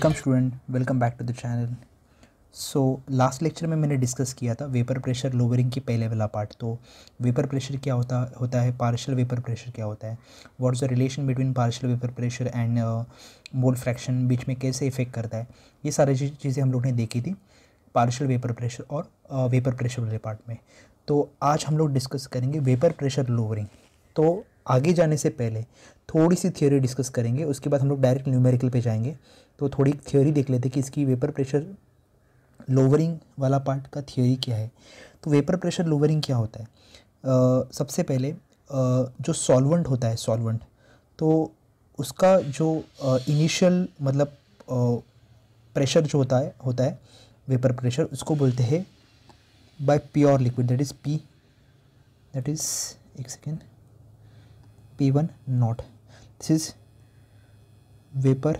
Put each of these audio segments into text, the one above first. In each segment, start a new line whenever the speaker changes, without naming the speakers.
Welcome student welcome back to the channel so last lecture में मैंने discuss किया था वेपर प्रेशर लोवरिंग की पहले वाला पार्ट तो वेपर प्रेशर क्या होता होता है पार्शियल वेपर प्रेशर क्या होता है what is the relation between partial vapour pressure and mole fraction बीच में कैसे इफेक्ट करता है ये सारी चीज़ें हम लोग ने देखी थी पार्शल वेपर प्रेशर और वेपर uh, प्रेशर वाले पार्ट में तो आज हम लोग डिस्कस करेंगे वेपर प्रेशर लोवरिंग तो आगे जाने से पहले थोड़ी सी थ्योरी डिस्कस करेंगे उसके बाद हम लोग डायरेक्ट न्यूमेरिकल पे जाएंगे तो थोड़ी थ्योरी देख लेते कि इसकी वेपर प्रेशर लोवरिंग वाला पार्ट का थ्योरी क्या है तो वेपर प्रेशर लोवरिंग क्या होता है आ, सबसे पहले आ, जो सॉल्वेंट होता है सॉल्वेंट तो उसका जो इनिशियल मतलब मतलब प्रेशर जो होता है होता है वेपर प्रेशर उसको बोलते हैं by pure liquid that is P that is एक second P one nought this is vapour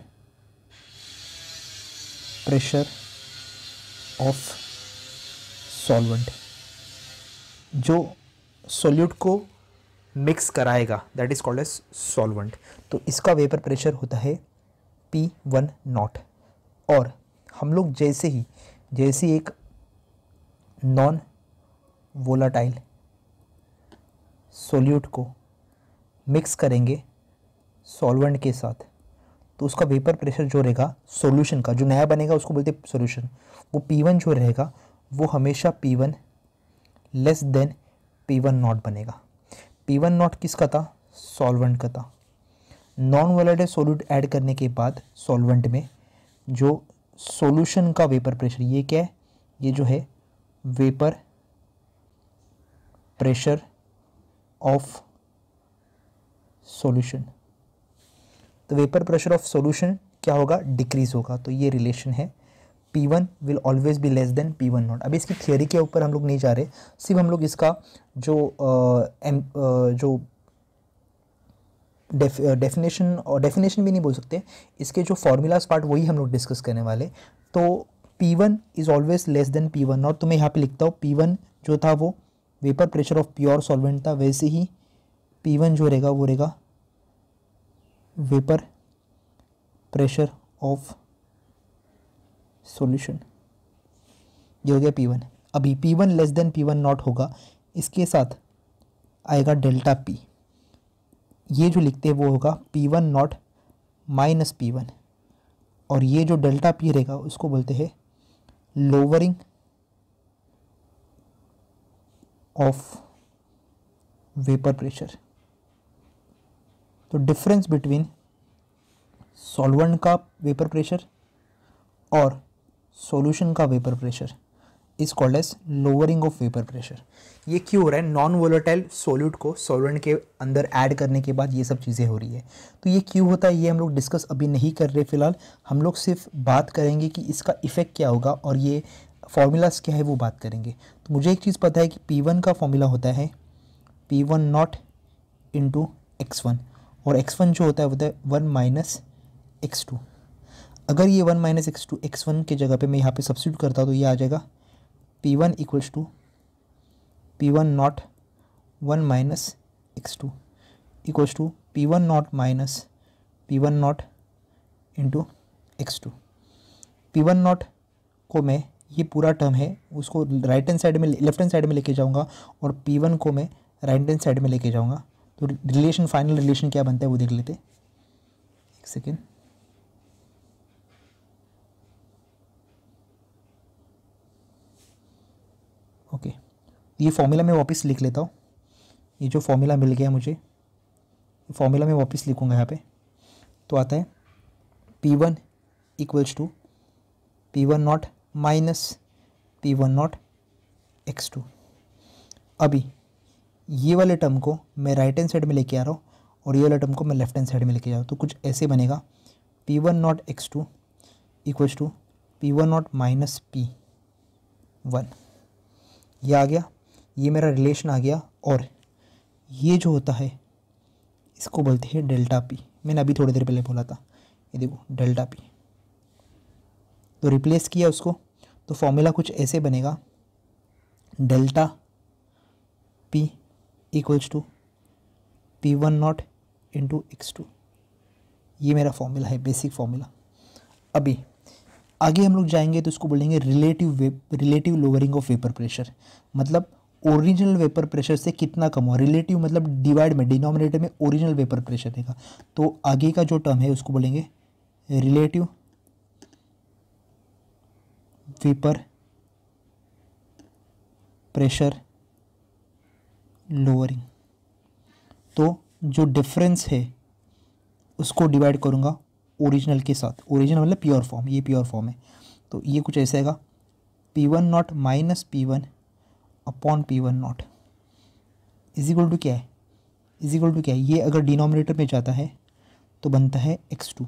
pressure of solvent जो सॉल्यूट को मिक्स कराएगा that is called as solvent तो इसका वेपर प्रेशर होता है पी वन नॉट और हम लोग जैसे ही जैसे एक नॉन वोलाटाइल सोल्यूट को मिक्स करेंगे सॉल्वेंट के साथ तो उसका वेपर प्रेशर जो रहेगा सॉल्यूशन का जो नया बनेगा उसको बोलते हैं सॉल्यूशन वो वन जो रहेगा वो हमेशा one less than one nought बनेगा वन नॉट किसका था सॉल्वेंट का था नॉन वॉलेटे सोल्यूट ऐड करने के बाद सॉल्वेंट में जो सॉल्यूशन का वेपर प्रेशर ये क्या है ये जो है वेपर प्रेशर ऑफ सॉल्यूशन तो वेपर प्रेशर ऑफ सॉल्यूशन क्या होगा डिक्रीज होगा तो ये रिलेशन है P one will always be less than P one nought अभी इसकी थियोरी के ऊपर हम लोग नहीं जा रहे सिर्फ हम लोग इसका जो आ, एम, आ, जो डेफिनेशन और डेफिनेशन भी नहीं बोल सकते इसके जो फॉर्मूलाज पार्ट वही हम लोग डिस्कस करने वाले तो P one is always less than P one nought तो मैं यहाँ पे लिखता हूँ पी वन जो था वो vapour pressure of pure solvent था वैसे ही पी वन जो रहेगा वो रहेगा वेपर प्रेशर ऑफ सॉल्यूशन ये हो गया पी वन अभी P one less than P one nought होगा इसके साथ आएगा डेल्टा पी ये जो लिखते हैं वो होगा P one nought minus P one और ये जो डेल्टा पी रहेगा उसको बोलते हैं लोवरिंग ऑफ वेपर प्रेशर तो डिफरेंस बिटवीन सॉल्वेंट का वेपर प्रेशर और सॉल्यूशन का vapour pressure is called as lowering of vapour pressure ये क्यों हो रहा है नॉन वोलेटाइल सोल्यूट को सॉल्वेंट के अंदर ऐड करने के बाद ये सब चीज़ें हो रही है तो ये क्यों होता है ये हम लोग डिस्कस अभी नहीं कर रहे फिलहाल हम लोग सिर्फ बात करेंगे कि इसका इफ़ेक्ट क्या होगा और ये फॉर्मूलाज क्या है वो बात करेंगे तो मुझे एक चीज़ पता है कि पी वन का फॉर्मूला होता है P one nought into X one और एक्स वन जो होता है वो होता है वन माइनस एक्स टू अगर ये one minus X two X one के जगह पे मैं यहाँ पे सब्सिट्यूट करता हूँ तो ये आ जाएगा P one equals to P one nought one minus X two equals to P one nought minus P one nought into X two P one nought को मैं ये पूरा टर्म है उसको राइट हैंड साइड में लेफ्ट हैंड साइड में लेके जाऊँगा और पी वन को मैं राइट हैंड साइड में लेके जाऊँगा तो रिलेशन फाइनल रिलेशन क्या बनता है वो देख लेते एक सेकेंड ओके ये फॉर्मूला मैं वापस लिख लेता हूँ ये जो फॉर्मूला मिल गया मुझे फॉर्मूला मैं वापस लिखूँगा यहाँ पे तो आता है P one equals to P one nought minus P one nought X two अभी ये वाले टर्म को मैं राइट हैंड साइड में लेके आ रहा हूँ और ये वाले टर्म को मैं लेफ्ट हैंड साइड में लेके जा रहा हूँ तो कुछ ऐसे बनेगा P one nought X two equals to P one nought minus P one ये आ गया ये मेरा रिलेशन आ गया और ये जो होता है इसको बोलते हैं डेल्टा पी मैंने अभी थोड़ी देर पहले बोला था ये देखो डेल्टा पी तो रिप्लेस किया उसको तो फॉर्मूला कुछ ऐसे बनेगा delta P equals to P one nought into X two ये मेरा फॉर्मूला है बेसिक फॉर्मूला अभी आगे हम लोग जाएंगे तो इसको बोलेंगे relative relative lowering of vapour pressure मतलब ओरिजिनल वेपर प्रेशर से कितना कम हो रिलेटिव मतलब डिवाइड में डिनोमिनेटर में ओरिजिनल वेपर प्रेशर देगा तो आगे का जो टर्म है उसको बोलेंगे रिलेटिव वेपर प्रेशर लोअरिंग तो जो डिफरेंस है उसको डिवाइड करूँगा ओरिजिनल के साथ ओरिजिनल मतलब प्योर फॉर्म ये प्योर फॉर्म है तो ये कुछ ऐसा आएगा P one nought minus P one upon P one nought is equal to क्या है इजिकल टू क्या है ये अगर डिनोमिनेटर में जाता है तो बनता है X two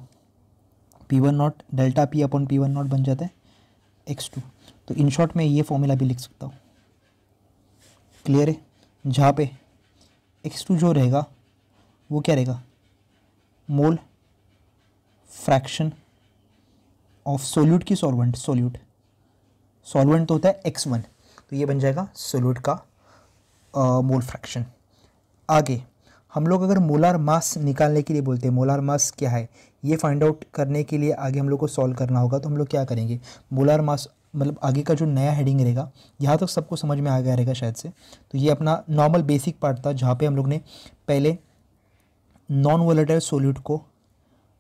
P one not delta P upon P one not बन जाता है एक्स टू तो इन शॉर्ट मैं ये फॉर्मूला भी लिख सकता हूँ क्लियर है जहाँ पे एक्स टू जो रहेगा वो क्या रहेगा मोल फ्रैक्शन ऑफ सोल्यूट की सॉल्वेंट सोल्यूट सॉल्वेंट तो होता है एक्स वन तो ये बन जाएगा सोल्यूट का मोल uh, फ्रैक्शन आगे हम लोग अगर मोलार मास निकालने के लिए बोलते हैं मोलार मास क्या है ये फाइंड आउट करने के लिए आगे हम लोग को सॉल्व करना होगा तो हम लोग क्या करेंगे मोलार मास मतलब आगे का जो नया हेडिंग रहेगा यहाँ तक तो सबको समझ में आ गया रहेगा शायद से तो ये अपना नॉर्मल बेसिक पार्ट था जहाँ पे हम लोग ने पहले नॉन वोलेटाइल सोल्यूट को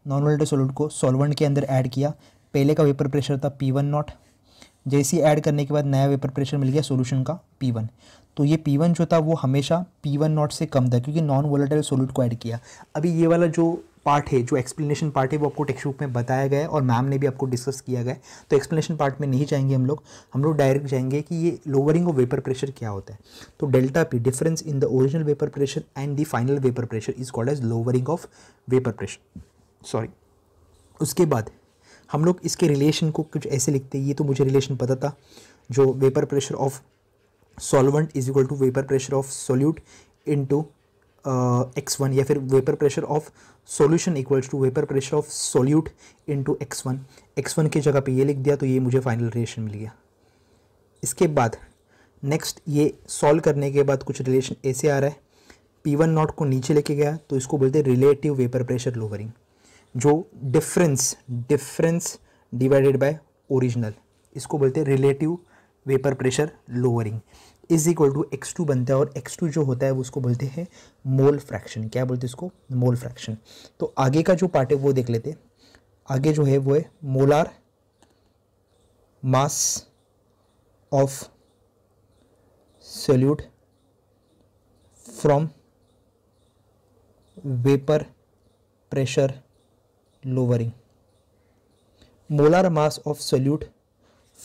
नॉन वोलेटाइल सोल्यूट को सॉल्वेंट के अंदर ऐड किया पहले का वेपर प्रेशर था पी वन नॉट जैसे ऐड करने के बाद नया वेपर प्रेशर मिल गया सोल्यूशन का पी वन तो ये पी वन जो था वो हमेशा पी वन नॉट से कम था क्योंकि नॉन वोलेटाइल सोल्यूट को ऐड किया अभी ये वाला जो पार्ट है जो एक्सप्लेनेशन पार्ट है वो आपको टेक्स्ट बुक में बताया गया है और मैम ने भी आपको डिस्कस किया गया है तो एक्सप्लेनेशन पार्ट में नहीं जाएंगे हम लोग हम लोग डायरेक्ट जाएंगे कि ये लोअरिंग ऑफ वेपर प्रेशर क्या होता है तो delta P difference in the original vapour pressure and the final vapour pressure is called as lowering of vapour pressure sorry उसके बाद हम लोग इसके रिलेशन को कुछ ऐसे लिखते हैं ये तो मुझे रिलेशन पता था जो vapour pressure of solvent is equal to vapour pressure of solute into X one या फिर vapour pressure of solution equals to vapour pressure of solute into X one X one की जगह पे ये लिख दिया तो ये मुझे फाइनल रिलेशन मिल गया इसके बाद नेक्स्ट ये सॉल्व करने के बाद कुछ रिलेशन ऐसे आ रहा है पी वन नॉट को नीचे लेके गया तो इसको बोलते हैं रिलेटिव वेपर प्रेशर लोवरिंग जो difference difference divided by original इसको बोलते हैं relative vapour pressure lowering is equal to X two बनता है और एक्स टू जो होता है वो उसको बोलते हैं मोल फ्रैक्शन क्या बोलते हैं इसको मोल फ्रैक्शन तो आगे का जो पार्ट है वो देख लेते आगे जो है वो है molar mass of solute from vapour pressure lowering molar mass of solute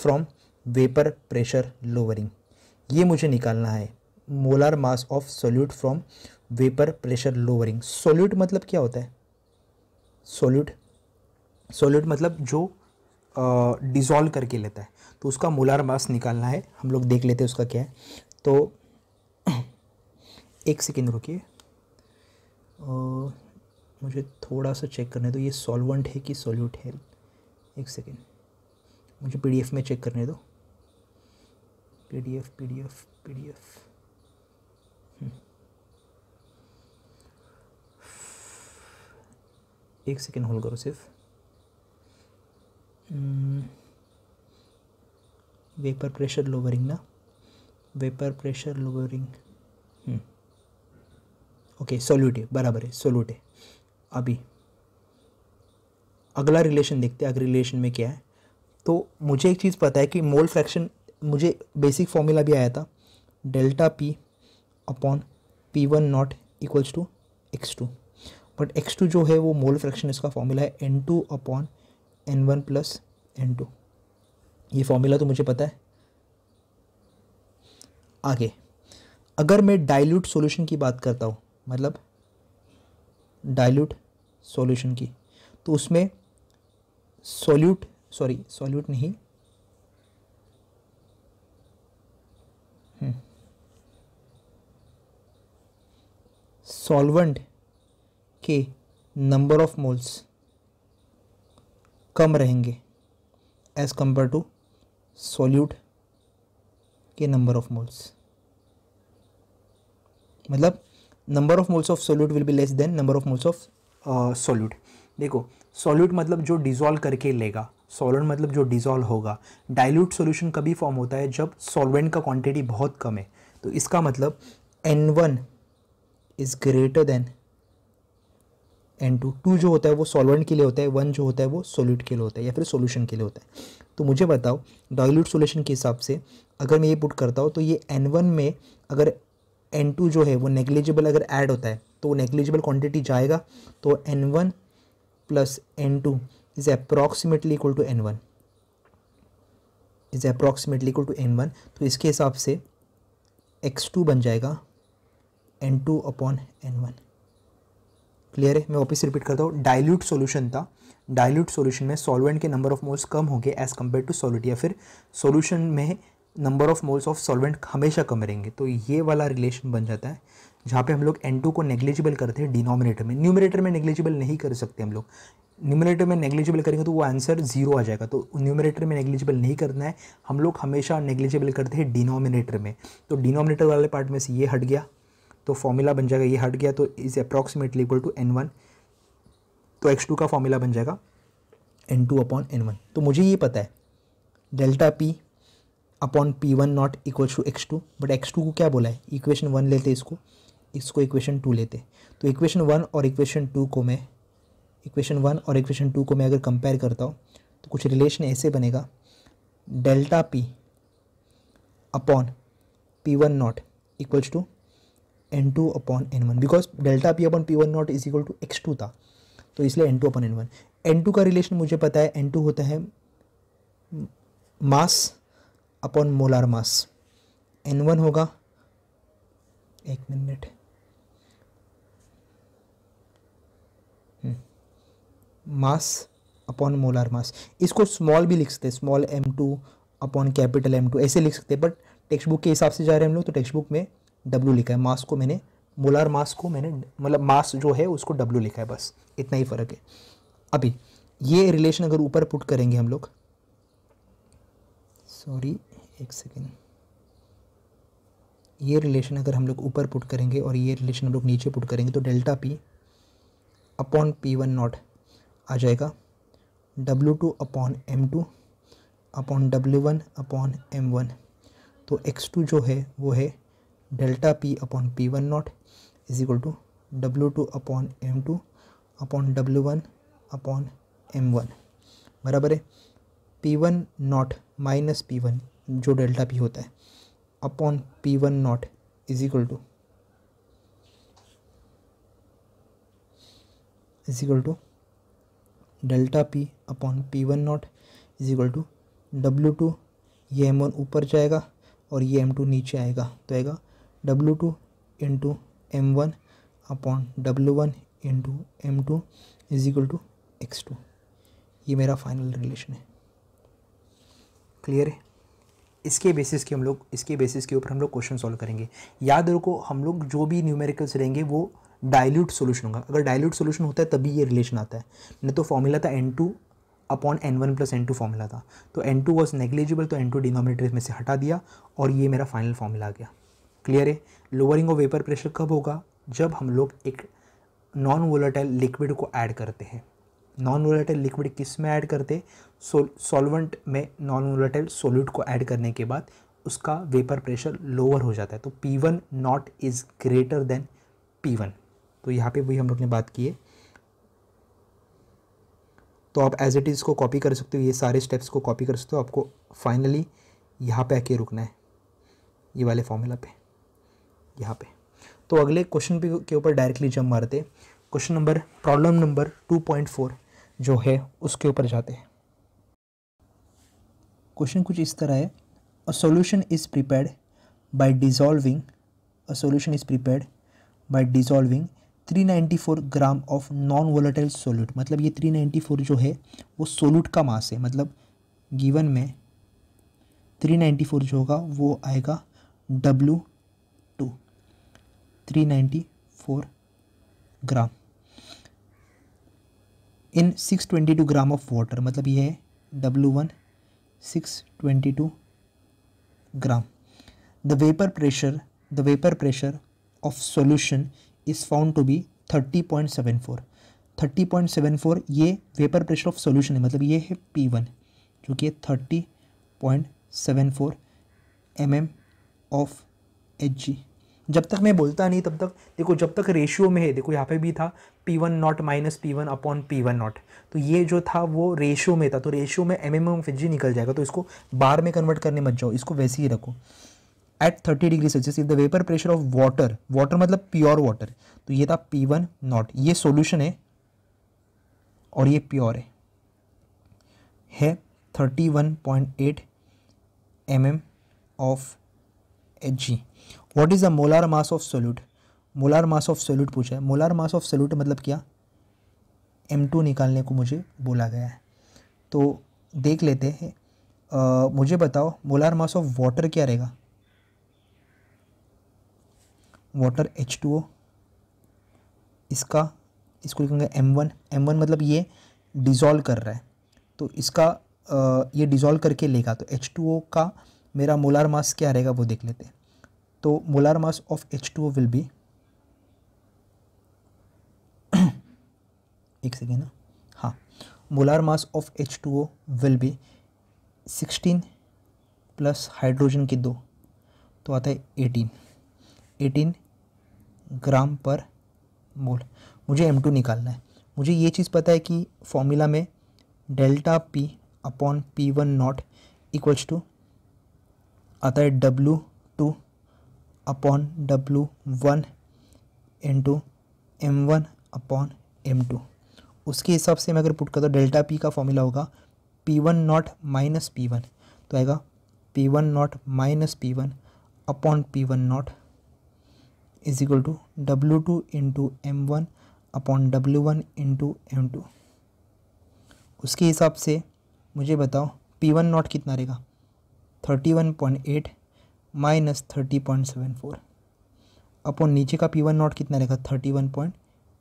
from vapour pressure lowering ये मुझे निकालना है molar mass of solute from vapour pressure lowering solute मतलब क्या होता है सोल्यूट सोल्यूट मतलब जो डिज़ोल्व करके लेता है तो उसका मोलार मास निकालना है हम लोग देख लेते हैं उसका क्या है तो एक सेकेंड रुकिए मुझे थोड़ा सा चेक करने दो ये सॉल्वेंट है कि सोल्यूट है एक सेकेंड मुझे पीडीएफ में चेक करने दो P D F P D F P D F एक सेकेंड होल्ड करो सिर्फ वेपर प्रेशर लोवरिंग ना vapour pressure lowering okay solute है बराबर है सोल्यूट है अभी अगला रिलेशन देखते हैं अगले रिलेशन में क्या है तो मुझे एक चीज़ पता है कि मोल फ्रैक्शन मुझे बेसिक फॉर्मूला भी आया था delta P upon P one nought equals to X two but X two जो है वो मोल फ्रैक्शन इसका फॉर्मूला है N two upon N one plus N two ये फॉर्मूला तो मुझे पता है आगे अगर मैं डाइल्यूट सॉल्यूशन की बात करता हूँ मतलब डाइल्यूट सॉल्यूशन की तो उसमें सॉल्यूट सॉरी सॉल्यूट नहीं सॉल्वेंट के नंबर ऑफ मोल्स कम रहेंगे एज़ कम्पेयर टू सॉल्यूट के नंबर ऑफ मोल्स मतलब number of moles of solute will be less than number of moles of solute देखो सॉल्यूट मतलब जो डिजॉल्व करके लेगा सॉल्वेंट मतलब जो डिजॉल्व होगा डाइल्यूट सॉल्यूशन कभी फॉर्म होता है जब सॉल्वेंट का क्वांटिटी बहुत कम है तो इसका मतलब N one is greater than N two two जो होता है वो सॉल्वेंट के लिए होता है वन जो होता है वो सोल्यूट के लिए होता है या फिर सोल्यूशन के लिए होता है तो मुझे बताओ डायल्यूट सोल्यूशन के हिसाब से अगर मैं ये पुट करता हूँ तो ये एन वन में अगर एन टू जो है वो नेग्लिजिबल अगर ऐड होता है तो नेग्लिजिबल क्वान्टिटी जाएगा तो N one plus N two is approximately equal to N one is approximately equal to N one तो इसके हिसाब से एक्स टू बन जाएगा N two upon N one clear है मैं वापस रिपीट करता हूँ डाइल्यूट सॉल्यूशन था डाइल्यूट सॉल्यूशन में सॉल्वेंट के नंबर ऑफ मोल्स कम होंगे एज कम्पेयर टू सॉल्यूट या फिर सॉल्यूशन में number of moles of solvent हमेशा कम रहेंगे तो ये वाला रिलेशन बन जाता है जहाँ पे हम लोग एन टू को नेग्लिजिबल करते हैं डिनोमिनेटर में न्यूमिनेटर में नेग्लिजिबल नहीं कर सकते हम लोग न्यूमिनेटर में नेग्लिजिबल करेंगे तो वो आंसर जीरो आ जाएगा तो न्यूमिनेटर में नेग्लिजिबल नहीं करना है हम लोग हमेशा नेग्लिजिबल करते हैं डिनोमिनेटर में तो डिनोमिनेटर वाले पार्ट में से ये हट गया तो फॉर्मूला बन जाएगा ये हट गया तो is approximately equal to N one तो एक्स टू का फॉर्मूला बन जाएगा N two upon N one तो मुझे ये पता है delta P upon P one nought equals to X two but X two को क्या बोला है इक्वेशन वन लेते इसको इसको इक्वेशन टू लेते तो इक्वेशन वन और इक्वेशन टू को मैं इक्वेशन वन और इक्वेशन टू को मैं अगर कंपेयर करता हूँ तो कुछ रिलेशन ऐसे बनेगा delta P upon P one nought equals to N two upon N one because delta P upon P one nought is equal to X two था तो इसलिए N two upon N one N two का relation मुझे पता है N two होता है mass upon molar mass N one होगा एक मिनट हम्म। मास अपॉन मोलार मास इसको स्मॉल भी लिख सकते small M two upon capital M two ऐसे लिख सकते हैं बट टेक्स्ट बुक के हिसाब से जा रहे हैं हम लोग तो टेक्स्ट बुक में डब्ल्यू लिखा है मास को मैंने मोलार मास को मैंने मतलब मास जो है उसको डब्ल्यू लिखा है बस इतना ही फ़र्क है अभी ये रिलेशन अगर ऊपर पुट करेंगे हम लोग सॉरी एक सेकेंड ये रिलेशन अगर हम लोग ऊपर पुट करेंगे और ये रिलेशन हम लोग नीचे पुट करेंगे तो delta P upon P one naught आ जाएगा W two upon M two upon W one upon M one तो एक्स टू जो है वो है delta P upon P one naught is equal to W two upon M two upon W one upon M one बराबर है P one naught minus P one जो delta P होता है upon P one naught is equal to is equal to delta P upon P one naught is equal to W two ये M one ऊपर जाएगा और ये M to नीचे आएगा तो आएगा W two into M one upon W one into M two is equal to X two ये मेरा फाइनल रिलेशन है क्लियर है इसके बेसिस के हम लोग इसके बेसिस के ऊपर हम लोग क्वेश्चन सॉल्व करेंगे याद रखो हम लोग जो भी न्यूमेरिकल्स रहेंगे वो डायल्यूट सोल्यूशन होगा अगर डायल्यूट सोल्यूशन होता है तभी ये रिलेशन आता है न तो फॉर्मूला था N two upon N one plus N two formula था तो एन टू वॉज नेग्लिजिबल तो एन टू डिनोमिनेटर में से हटा दिया और ये मेरा फाइनल फॉर्मूला आ गया क्लियर है लोअरिंग ऑफ वेपर प्रेशर कब होगा जब हम लोग एक नॉन वोलाटाइल लिक्विड को ऐड करते हैं नॉन वोलाटाइल लिक्विड किस में ऐड करते सॉल्वेंट में नॉन वोलाटाइल सोल्यूट को ऐड करने के बाद उसका वेपर प्रेशर लोअर हो जाता है तो P one naught is greater than P one तो यहाँ पे भी हम लोग ने बात की है तो आप एज इट इज़ को कॉपी कर सकते हो ये सारे स्टेप्स को कॉपी कर सकते हो आपको फाइनली यहाँ पे आके रुकना है ये वाले फॉर्मूला पे यहाँ पे तो अगले क्वेश्चन पे के ऊपर डायरेक्टली जम मारते question number problem number two point four जो है उसके ऊपर जाते हैं क्वेश्चन कुछ इस तरह है a solution is prepared by dissolving is solution is dissolving three ninety 394 gram of non volatile solute मतलब ये 394 जो है वो सोल्यूट का मास है मतलब गिवन में 394 जो होगा वो आएगा W 394 gram in 622 gram of water मतलब ये है W one six twenty two gram the vapour pressure the vapour pressure of solution is found to be thirty point seven four thirty point seven four ये vapour pressure of solution है मतलब ये है P one जो कि thirty point seven four M M of H G जब तक मैं बोलता नहीं तब तक देखो जब तक रेशियो में है देखो यहाँ पे भी था P one nought minus P one upon P one nought तो ये जो था वो रेशियो में था तो रेशियो में एम एम एफ जी निकल जाएगा तो इसको बार में कन्वर्ट करने मत जाओ इसको वैसे ही रखो at thirty degree Celsius if the vapour pressure of water water मतलब प्योर वाटर तो ये था पी वन नॉट ये सोल्यूशन है और ये प्योर है है thirty one point eight M M of H G what is the molar mass of solute molar mass of solute पूछा है मोलार मास ऑफ सोल्यूट मतलब क्या एम टू निकालने को मुझे बोला गया है तो देख लेते हैं मुझे बताओ मोलार मास ऑफ वाटर क्या रहेगा वाटर एच टू ओ इसका इसको लिखेंगे एम वन एम वन मतलब ये डिज़ोल्व कर रहा है तो इसका आ, ये डिज़ोल्व करके लेगा तो एच टू ओ का मेरा मोलार मास क्या रहेगा वो देख लेते हैं तो molar mass of H two O will be एक सेकेंड ना हाँ molar mass of H two O will be sixteen plus hydrogen के दो तो आता है एटीन एटीन ग्राम पर मोल मुझे एम टू निकालना है मुझे ये चीज़ पता है कि फॉर्मूला में delta P upon P one naught equals to आता है W two upon W one into M one upon M two उसके हिसाब से मैं अगर पुट करता हूँ डेल्टा पी का फॉर्मूला होगा P one naught minus P one तो आएगा P one naught minus P one upon P one naught is equal to W two into M one upon W one into M two उसके हिसाब से मुझे बताओ P one not कितना रहेगा thirty one point eight minus thirty point seven four upon नीचे का P one not कितना रहेगा thirty one point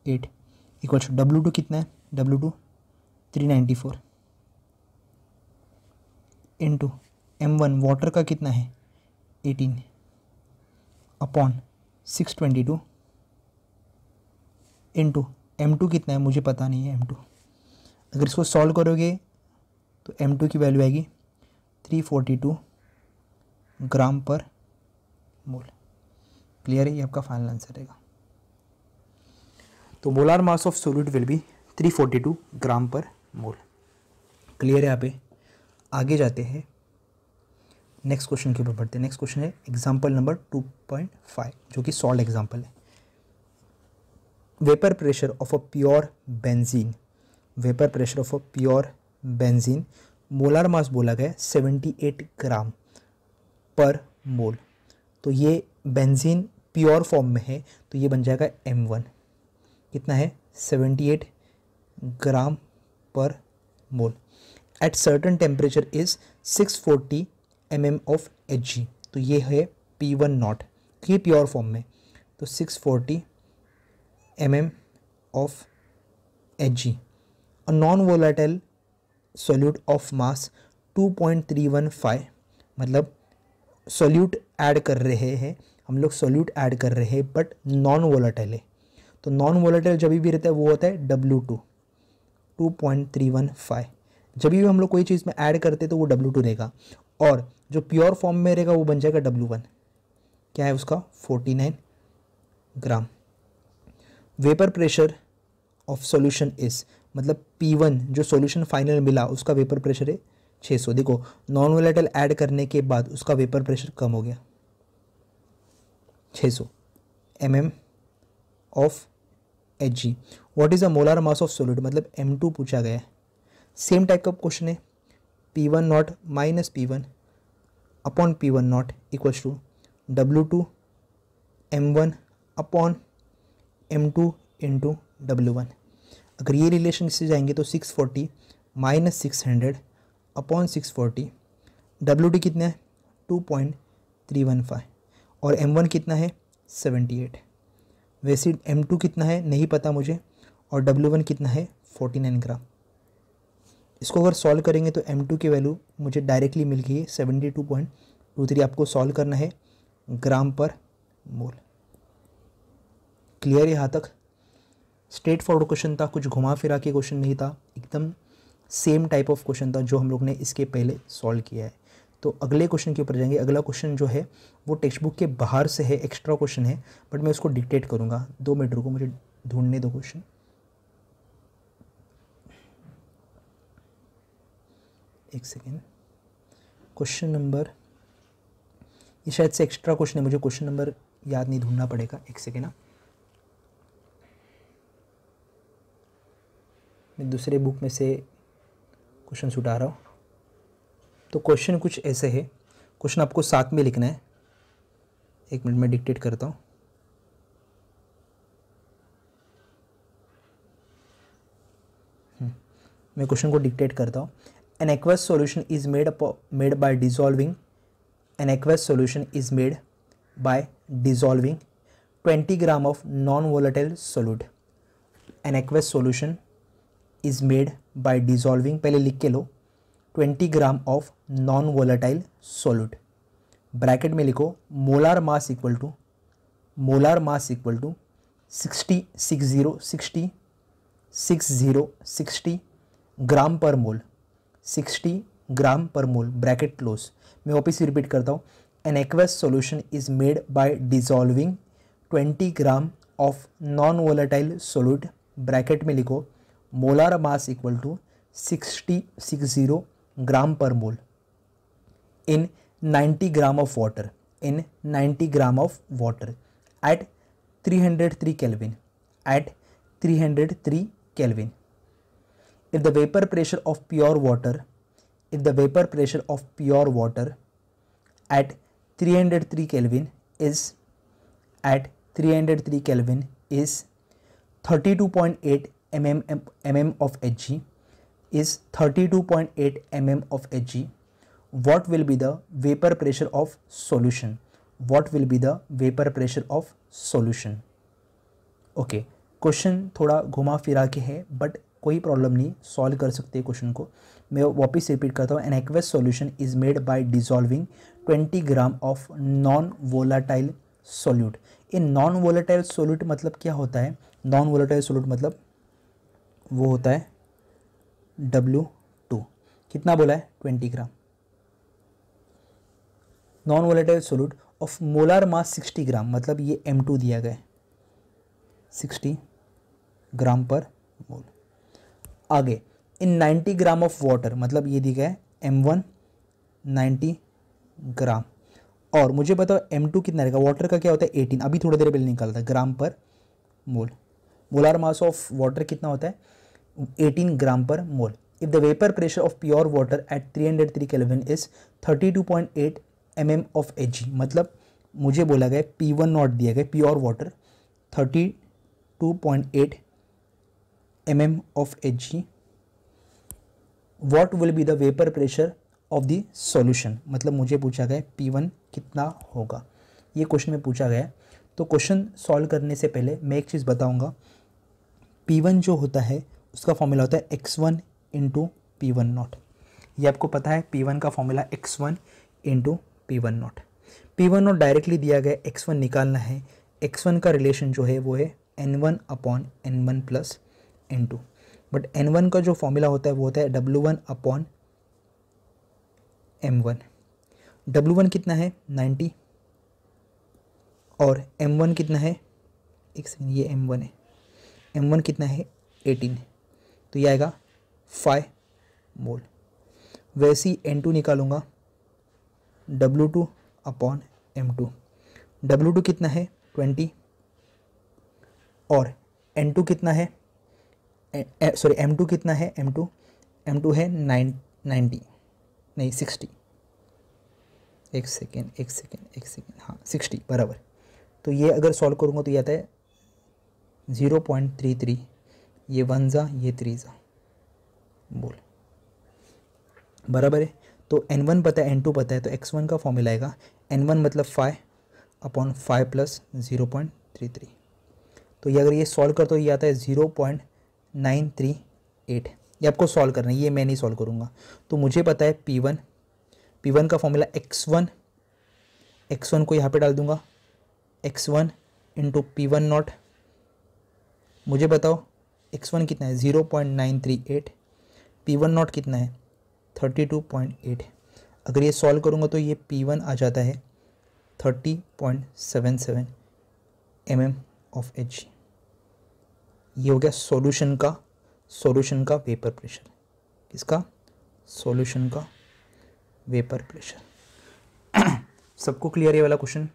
eight equal to W two कितना है W two three ninety four into M one water का कितना है eighteen upon six twenty two into M two कितना है मुझे पता नहीं है एम टू अगर इसको सॉल्व करोगे तो एम टू की वैल्यू आएगी three forty two gram per mole clear है ये आपका फाइनल आंसर रहेगा तो molar mass of solute will be 342 gram per mole clear है यहाँ पे आगे जाते हैं नेक्स्ट क्वेश्चन के ऊपर बढ़ते हैं नेक्स्ट क्वेश्चन है एग्जाम्पल नंबर 2.5 जो कि सॉल्ट एग्जाम्पल है vapour pressure of a pure benzene vapour pressure of a pure benzene molar mass बोला गया 78 ग्राम पर मोल तो ये बेंजीन प्योर फॉर्म में है तो ये बन जाएगा एम वन कितना है seventy eight gram per mole at certain temperature is six forty M M of H G तो ये है पी वन नॉट ये प्योर फॉर्म में तो six forty M M of H G a non volatile solute of mass two point three one five मतलब solute add कर रहे हैं हम लोग सोल्यूट ऐड कर रहे हैं बट नॉन वोलाटाइल है तो नॉन वोलाटाइल जब भी रहता है वो होता है W two two point three one five जब भी हम लोग कोई चीज़ में ऐड करते हैं तो वो डब्ल्यू टू रहेगा और जो प्योर फॉर्म में रहेगा वो बन जाएगा डब्ल्यू वन क्या है उसका forty nine gram vapour pressure of solution is मतलब पी वन जो सोल्यूशन फाइनल मिला उसका वेपर प्रेशर है 600 देखो नॉन वोलेटल ऐड करने के बाद उसका वेपर प्रेशर कम हो गया 600 सौ M M of H G what is the molar mass of solid मतलब एम टू पूछा गया है सेम टाइप का क्वेश्चन है P one naught minus P one upon P one naught equals to W two M one upon M two into W one अगर ये relation इससे जाएंगे तो six forty minus six hundred upon six forty W D कितना है two point three one five और M one कितना है सेवेंटी एट वैसे एम टू कितना है नहीं पता मुझे और डब्ल्यू वन कितना है फोर्टी नाइन ग्राम इसको अगर सॉल्व करेंगे तो एम टू की वैल्यू मुझे डायरेक्टली मिल गई है seventy two point two three आपको सॉल्व करना है ग्राम पर मोल क्लियर यहाँ तक स्ट्रेट फॉरवर्ड क्वेश्चन था कुछ घुमा फिरा के क्वेश्चन नहीं था एकदम सेम टाइप ऑफ क्वेश्चन था जो हम लोग ने इसके पहले सॉल्व किया है तो अगले क्वेश्चन के ऊपर जाएंगे अगला क्वेश्चन जो है वो टेक्स्ट बुक के बाहर से है एक्स्ट्रा क्वेश्चन है बट मैं उसको डिक्टेट करूँगा दो मिनट रुको मुझे ढूंढने दो क्वेश्चन एक सेकेंड क्वेश्चन नंबर ये शायद से एक्स्ट्रा क्वेश्चन है मुझे क्वेश्चन नंबर याद नहीं ढूंढना पड़ेगा एक सेकेंड हाँ। मैं दूसरे बुक में से क्वेश्चन उठा रहा हूँ तो क्वेश्चन कुछ ऐसे है क्वेश्चन आपको साथ में लिखना है एक मिनट में डिक्टेट करता हूँ हम्म, मैं क्वेश्चन को डिक्टेट करता हूँ an aqueous solution is made made by dissolving an aqueous solution is made by dissolving 20 gram of non volatile solute an aqueous solution is made by dissolving पहले लिख के लो 20 gram of non volatile solute bracket में लिखो molar mass equal to molar mass equal to sixty six zero sixty six zero sixty gram per mole sixty ग्राम पर मोल bracket close मैं वापस repeat करता हूँ an aqueous solution is made by dissolving 20 gram of non volatile solute bracket में लिखो molar mass equal to 60 gram per mole in 90 gram of water, in 90 gram of water at 303 Kelvin, at 303 Kelvin. If the vapor pressure of pure water, if the vapor pressure of pure water at 303 Kelvin is 32.8 mm, mm of Hg is 32.8 mm of Hg, what will be the vapor pressure of solution? What will be the vapor pressure of solution? Okay okay, question थोड़ा घुमा फिरा के है but कोई problem नहीं solve कर सकते question को मैं वापस रिपीट करता हूँ an aqueous solution is made by dissolving 20 gram of non volatile solute in non volatile solute मतलब क्या होता है नॉन वोलाटाइल सोल्यूट मतलब वो होता है डब्ल्यू टू कितना बोला है twenty gram non volatile solute of molar mass sixty gram मतलब ये एम टू दिया गया है सिक्सटी ग्राम पर मोल आगे in ninety gram of water मतलब ये दिया है एम वन नाइन्टी ग्राम और मुझे बताओ एम टू कितना रहेगा वाटर का क्या होता है एटीन अभी थोड़ी देर पहले निकालता है gram per mole molar mass of water कितना होता है eighteen gram per mole if the vapour pressure of pure water at three hundred three kelvin is thirty two point eight M M of H G मतलब मुझे बोला गया P one not दिया गया pure water thirty two point eight M M of H G what will be the vapour pressure of the solution मतलब मुझे पूछा गया पी वन कितना होगा ये क्वेश्चन में पूछा गया तो क्वेश्चन सॉल्व करने से पहले मैं एक चीज़ बताऊँगा पी वन जो होता है उसका फॉर्मूला होता है X one into P one nought ये आपको पता है पी वन का formula X one into P one nought P one nought directly दिया गया एक्स वन निकालना है एक्स वन का रिलेशन जो है वो है N one upon N one plus N two but N one का जो फॉर्मूला होता है वो होता है W one upon M one W one कितना है नाइन्टी और एम वन कितना है एक सेकेंड ये एम वन है एम वन कितना है एटीन है तो ये आएगा फाइव मोल वैसे ही एन टू निकालूंगा W two upon M two W two कितना है ट्वेंटी और एन टू कितना है सॉरी एम टू कितना है एम टू एम टू है नाइन नाइन्टी नहीं सिक्सटी एक सेकेंड एक सेकेंड एक सेकेंड हाँ सिक्सटी बराबर तो ये अगर सॉल्व करूँगा तो ये आता है ज़ीरो पॉइंट थ्री थ्री ये वन ज़ा ये थ्री ज़ा बोल बराबर है तो एन वन पता है एन टू पता है तो एक्स वन का फॉर्मूला आएगा एन वन मतलब five upon five plus zero point three three तो ये अगर ये सॉल्व कर तो ये आता है zero point nine three eight ये आपको सॉल्व करना है ये मैं नहीं सॉल्व करूँगा तो मुझे पता है पी वन पी वन का formula X one X one को यहाँ पे डाल दूंगा X one into P one naught मुझे बताओ एक्स वन कितना है zero point nine three eight P one naught कितना है थर्टी टू पॉइंट एट अगर ये सॉल्व करूँगा तो ये पी वन आ जाता है thirty point seven seven M M of H ये हो गया सॉल्यूशन का सॉल्यूशन का वेपर प्रेशर किसका सॉल्यूशन का वेपर प्रेशर सबको क्लियर ये वाला क्वेश्चन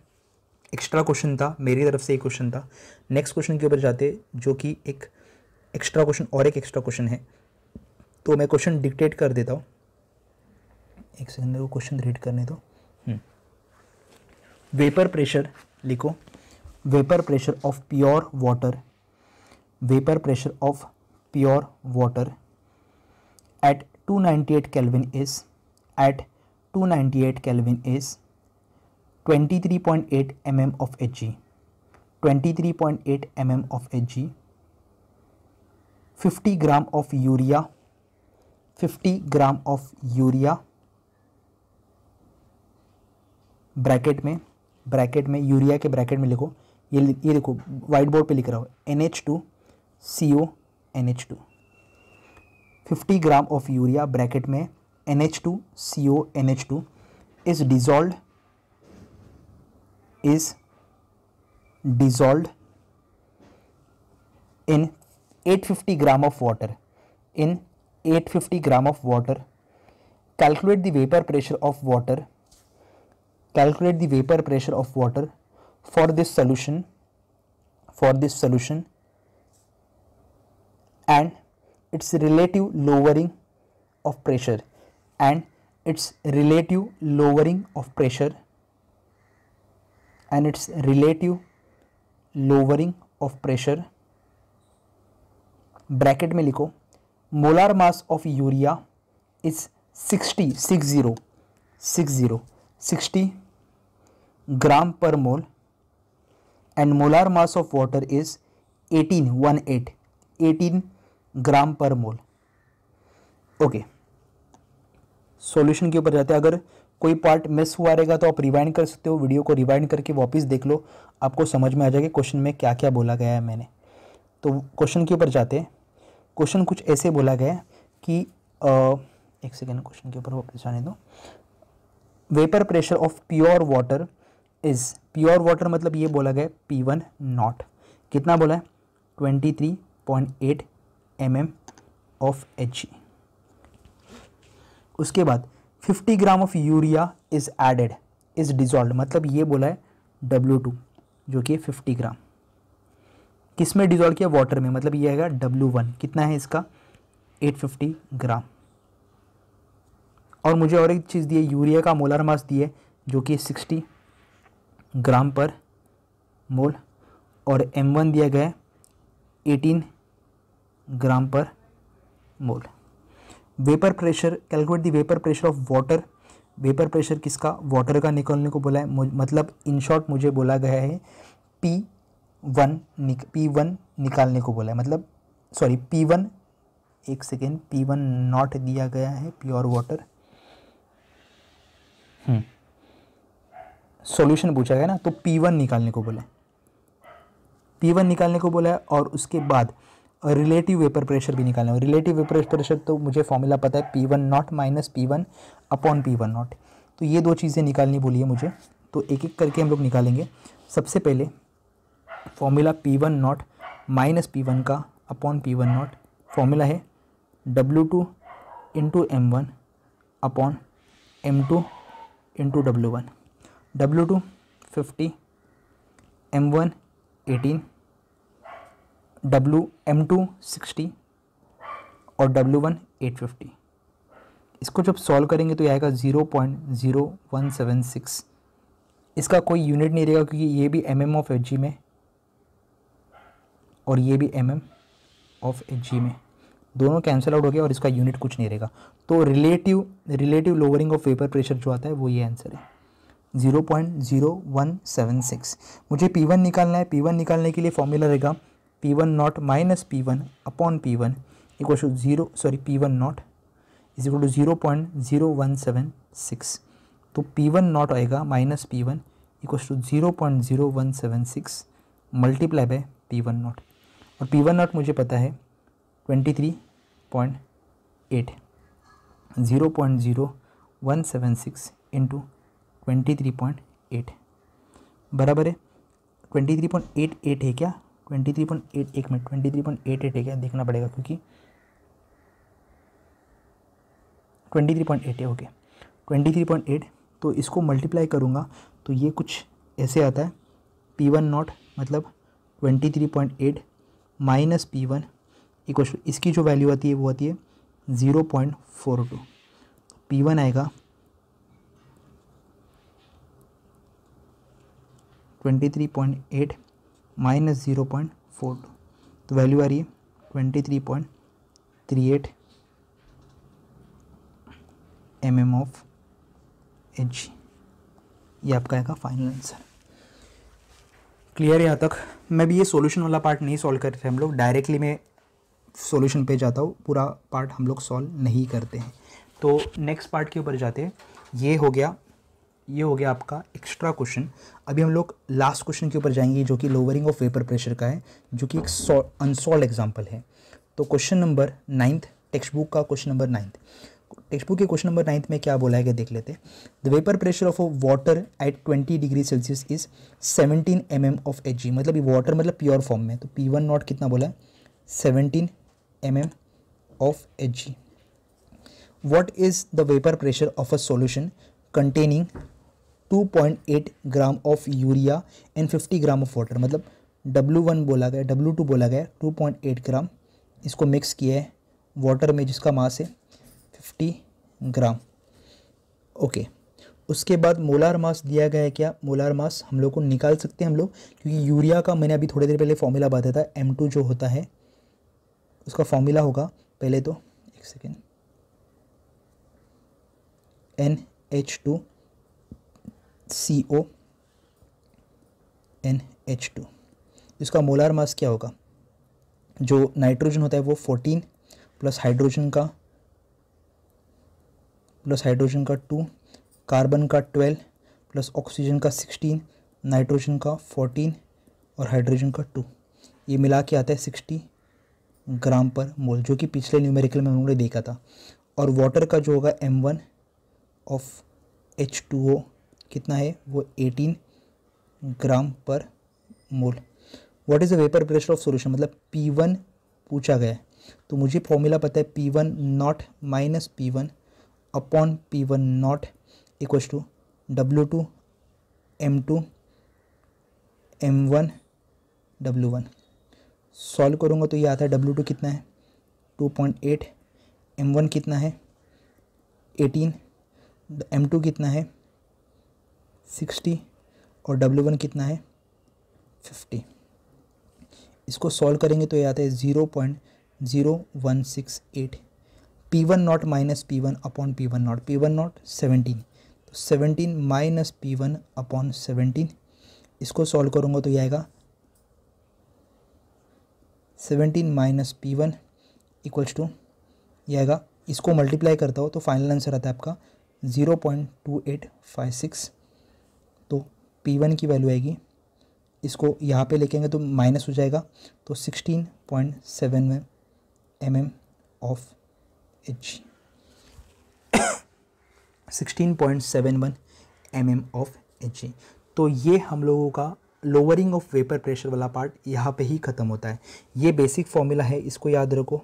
एक्स्ट्रा क्वेश्चन था मेरी तरफ से एक क्वेश्चन था नेक्स्ट क्वेश्चन के ऊपर जाते जो कि एक एक्स्ट्रा क्वेश्चन और एक एक्स्ट्रा क्वेश्चन है तो मैं क्वेश्चन डिक्टेट कर देता हूँ एक सेकंड मेरे को क्वेश्चन रीड करने दो वेपर हम्म। प्रेशर लिखो vapour pressure of pure water vapour pressure of pure water at 298 kelvin is eight H G is three point eight M M of H G 50 gram of urea 50 gram of urea bracket में bracket में urea के bracket में लिखो ये ये देखो white board पे लिख रहा हो N H two C O N H two fifty gram of urea bracket में N H two C O N H two is dissolve is dissolve in 850 gram of water. In 850 gram of water, calculate the vapor pressure of water. Calculate the vapor pressure of water for this solution. For this solution and its relative lowering of pressure and its relative lowering of pressure and its relative lowering of pressure bracket में लिखो molar mass of urea is sixty six zero six zero sixty gram per mole and molar mass of water is eighteen one eight eighteen gram per mole okay solution के ऊपर जाते हैं अगर कोई part miss हुआ रहेगा तो आप रिवाइंड कर सकते हो वीडियो को रिवाइंड करके वापस देख लो आपको समझ में आ जाएगा क्वेश्चन में क्या क्या बोला गया है मैंने तो क्वेश्चन के ऊपर जाते हैं क्वेश्चन कुछ ऐसे बोला गया कि आ, एक सेकेंड क्वेश्चन के ऊपर वापस जाने दो vapour pressure of pure water is pure water मतलब ये बोला गया पी वन नॉट कितना बोला है twenty three point eight M M of H उसके बाद fifty gram of urea is added is dissolve मतलब ये बोला है डब्ल्यू टू जो कि फिफ्टी ग्राम किस में डिजोल्व किया वाटर में मतलब ये है W1 वन कितना है इसका 850 ग्राम और मुझे और एक चीज़ दी है यूरिया का मोलर मास दिए जो कि 60 ग्राम पर मोल और M1 दिया गया है 18 gram per mole vapour pressure calculate the vapour pressure of water vapour pressure किसका वाटर का निकलने को बोला है मतलब इन शॉर्ट मुझे बोला गया है पी वन निक पी वन निकालने को बोला है मतलब सॉरी पी वन एक सेकेंड पी वन नॉट दिया गया है प्योर वाटर सॉल्यूशन पूछा गया ना तो पी वन निकालने को बोला पी वन निकालने को बोला है और उसके बाद रिलेटिव वेपर प्रेशर भी निकालना है रिलेटिव वेपर प्रेशर तो मुझे फॉर्मूला पता है P one nought minus P one upon P one nought तो ये दो चीज़ें निकालनी बोली है मुझे तो एक एक करके हम लोग निकालेंगे सबसे पहले formula P one naught minus P one का upon P one naught formula है W two into M one upon M two into W one W two fifty M one eighteen W M two sixty और W one eight fifty इसको जब solve करेंगे तो यह आएगा zero point zero one seven six इसका कोई unit नहीं रहेगा क्योंकि ये भी M M of H G में और ये भी एम एम ऑफ जी में दोनों कैंसिल आउट हो गया और इसका यूनिट कुछ नहीं रहेगा तो relative relative lowering of vapour pressure जो आता है वो ये आंसर है zero point zero one seven six मुझे पी वन निकालना है पी वन निकालने के लिए फॉर्मूला रहेगा P one naught minus P one upon P one equal to zero sorry P one naught is equal to zero point zero one seven six तो P one not आएगा minus P one equal to zero point zero one seven six multiply by P one naught और P one not मुझे पता है twenty three point eight zero point zero one seven six into twenty three point eight बराबर है twenty three point eight eight है क्या twenty three point eight एक minute twenty three point eight eight है क्या देखना पड़ेगा क्योंकि ट्वेंटी थ्री पॉइंट एट है okay twenty three point eight तो इसको मल्टीप्लाई करूँगा तो ये कुछ ऐसे आता है पी वन नॉट मतलब twenty three point eight minus P one equal इसकी जो वैल्यू आती है वो आती है zero point four two P one आएगा twenty three point eight minus zero point four two तो वैल्यू आ रही है twenty three point three eight M M of H ये आपका आएगा फाइनल आंसर क्लियर है यहाँ तक मैं भी ये सॉल्यूशन वाला पार्ट नहीं सॉल्व करते हम लोग डायरेक्टली मैं सॉल्यूशन पे जाता हूँ पूरा पार्ट हम लोग सॉल्व नहीं करते हैं तो नेक्स्ट पार्ट के ऊपर जाते हैं ये हो गया ये हो गया आपका एक्स्ट्रा क्वेश्चन अभी हम लोग लास्ट क्वेश्चन के ऊपर जाएंगे जो कि लोअरिंग ऑफ वेपर प्रेशर का है जो कि एक अनसॉल्व एग्जाम्पल है तो question number ninth text book का question number ninth text book के क्वेश्चन नंबर नाइन्थ में क्या बोला है क्या देख लेते the vapour pressure of a water at twenty degree Celsius is seventeen M M of H G मतलब वाटर मतलब प्योर फॉर्म में तो पी वन नॉट कितना बोला है seventeen M M of H G what is the vapour pressure of a solution containing two point eight gram of urea and fifty gram of water मतलब W one बोला गया to बोला गया to point eight ग्राम इसको mix किया है water में जिसका मास है फिफ्टी ग्राम ओके उसके बाद मोलार मास दिया गया है क्या मोलार मास हम लोग को निकाल सकते हैं हम लोग क्योंकि यूरिया का मैंने अभी थोड़ी देर पहले फॉर्मूला बताया था एम टू जो होता है उसका फॉर्मूला होगा पहले तो एक second N H two C O N H two इसका मोलार मास क्या होगा जो नाइट्रोजन होता है वो फोर्टीन प्लस हाइड्रोजन का प्लस हाइड्रोजन का टू कार्बन का ट्वेल्व प्लस ऑक्सीजन का सिक्सटीन नाइट्रोजन का फोर्टीन और हाइड्रोजन का टू ये मिला के आता है सिक्सटी ग्राम पर मोल जो कि पिछले न्यूमेरिकल में हमने देखा था और वाटर का जो होगा M one of H two O कितना है वो eighteen gram per mole what is the vapour pressure of solution मतलब पी वन पूछा गया है तो मुझे फॉर्मूला पता है P one naught minus P one upon P one naught equals to W two M two M one W one solve करूँगा तो ये आता है डब्ल्यू टू कितना है two point eight M one कितना है एटीन एम टू कितना है सिक्सटी और डब्ल्यू वन कितना है फिफ्टी इसको सॉल्व करेंगे तो ये आता है zero point zero one six eight P one naught minus P one upon P one naught P one naught seventeen तो seventeen minus P one upon seventeen इसको सॉल्व करूँगा तो यह आएगा seventeen minus P one equals to यह आएगा इसको multiply करता हो तो फाइनल आंसर आता है आपका zero point two eight five six तो पी वन की वैल्यू आएगी इसको यहाँ पे लिखेंगे तो माइनस हो जाएगा तो sixteen point seven M M of H sixteen point seven one M M of H ए तो ये हम लोगों का लोअरिंग ऑफ वेपर प्रेशर वाला पार्ट यहाँ पे ही ख़त्म होता है ये बेसिक फॉर्मूला है इसको याद रखो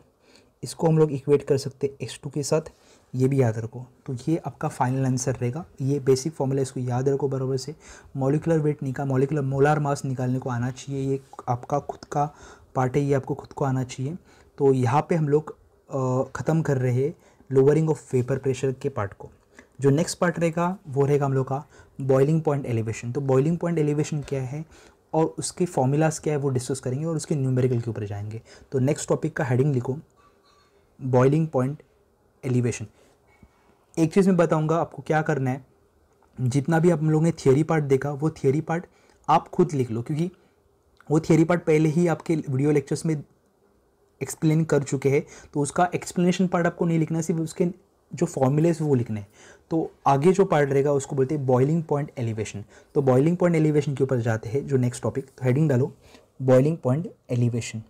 इसको हम लोग इक्वेट कर सकते एक्स टू के साथ ये भी याद रखो तो ये आपका फाइनल आंसर रहेगा ये बेसिक फॉर्मूला इसको याद रखो बराबर से मॉलिकुलर वेट निकाल मॉलिकुलर मोलार मास निकालने को आना चाहिए ये आपका खुद का पार्ट है ये आपको खुद को आना चाहिए तो यहाँ पे हम लोग ख़त्म कर रहे लोअरिंग ऑफ वेपर प्रेशर के पार्ट को जो नेक्स्ट पार्ट रहेगा वो रहेगा हम लोग का बॉइलिंग पॉइंट एलिवेशन तो बॉइलिंग पॉइंट एलिवेशन क्या है और उसके फॉर्मूलाज क्या है वो डिस्कस करेंगे और उसके न्यूमेरिकल के ऊपर जाएंगे तो नेक्स्ट टॉपिक का हेडिंग लिखो बॉइलिंग पॉइंट एलिवेशन एक चीज़ मैं बताऊँगा आपको क्या करना है जितना भी आप लोगों ने थियोरी पार्ट देखा वो थियोरी पार्ट आप खुद लिख लो क्योंकि वो थियोरी पार्ट पहले ही आपके वीडियो लेक्चर्स में एक्सप्लेन कर चुके हैं तो उसका एक्सप्लेनेशन पार्ट आपको नहीं लिखना सिर्फ उसके जो फॉर्मूलेज वो लिखने हैं तो आगे जो पार्ट रहेगा उसको बोलते हैं बॉइलिंग पॉइंट एलिवेशन तो बॉइलिंग पॉइंट एलिवेशन के ऊपर जाते हैं जो नेक्स्ट टॉपिक तो हेडिंग डालो boiling point elevation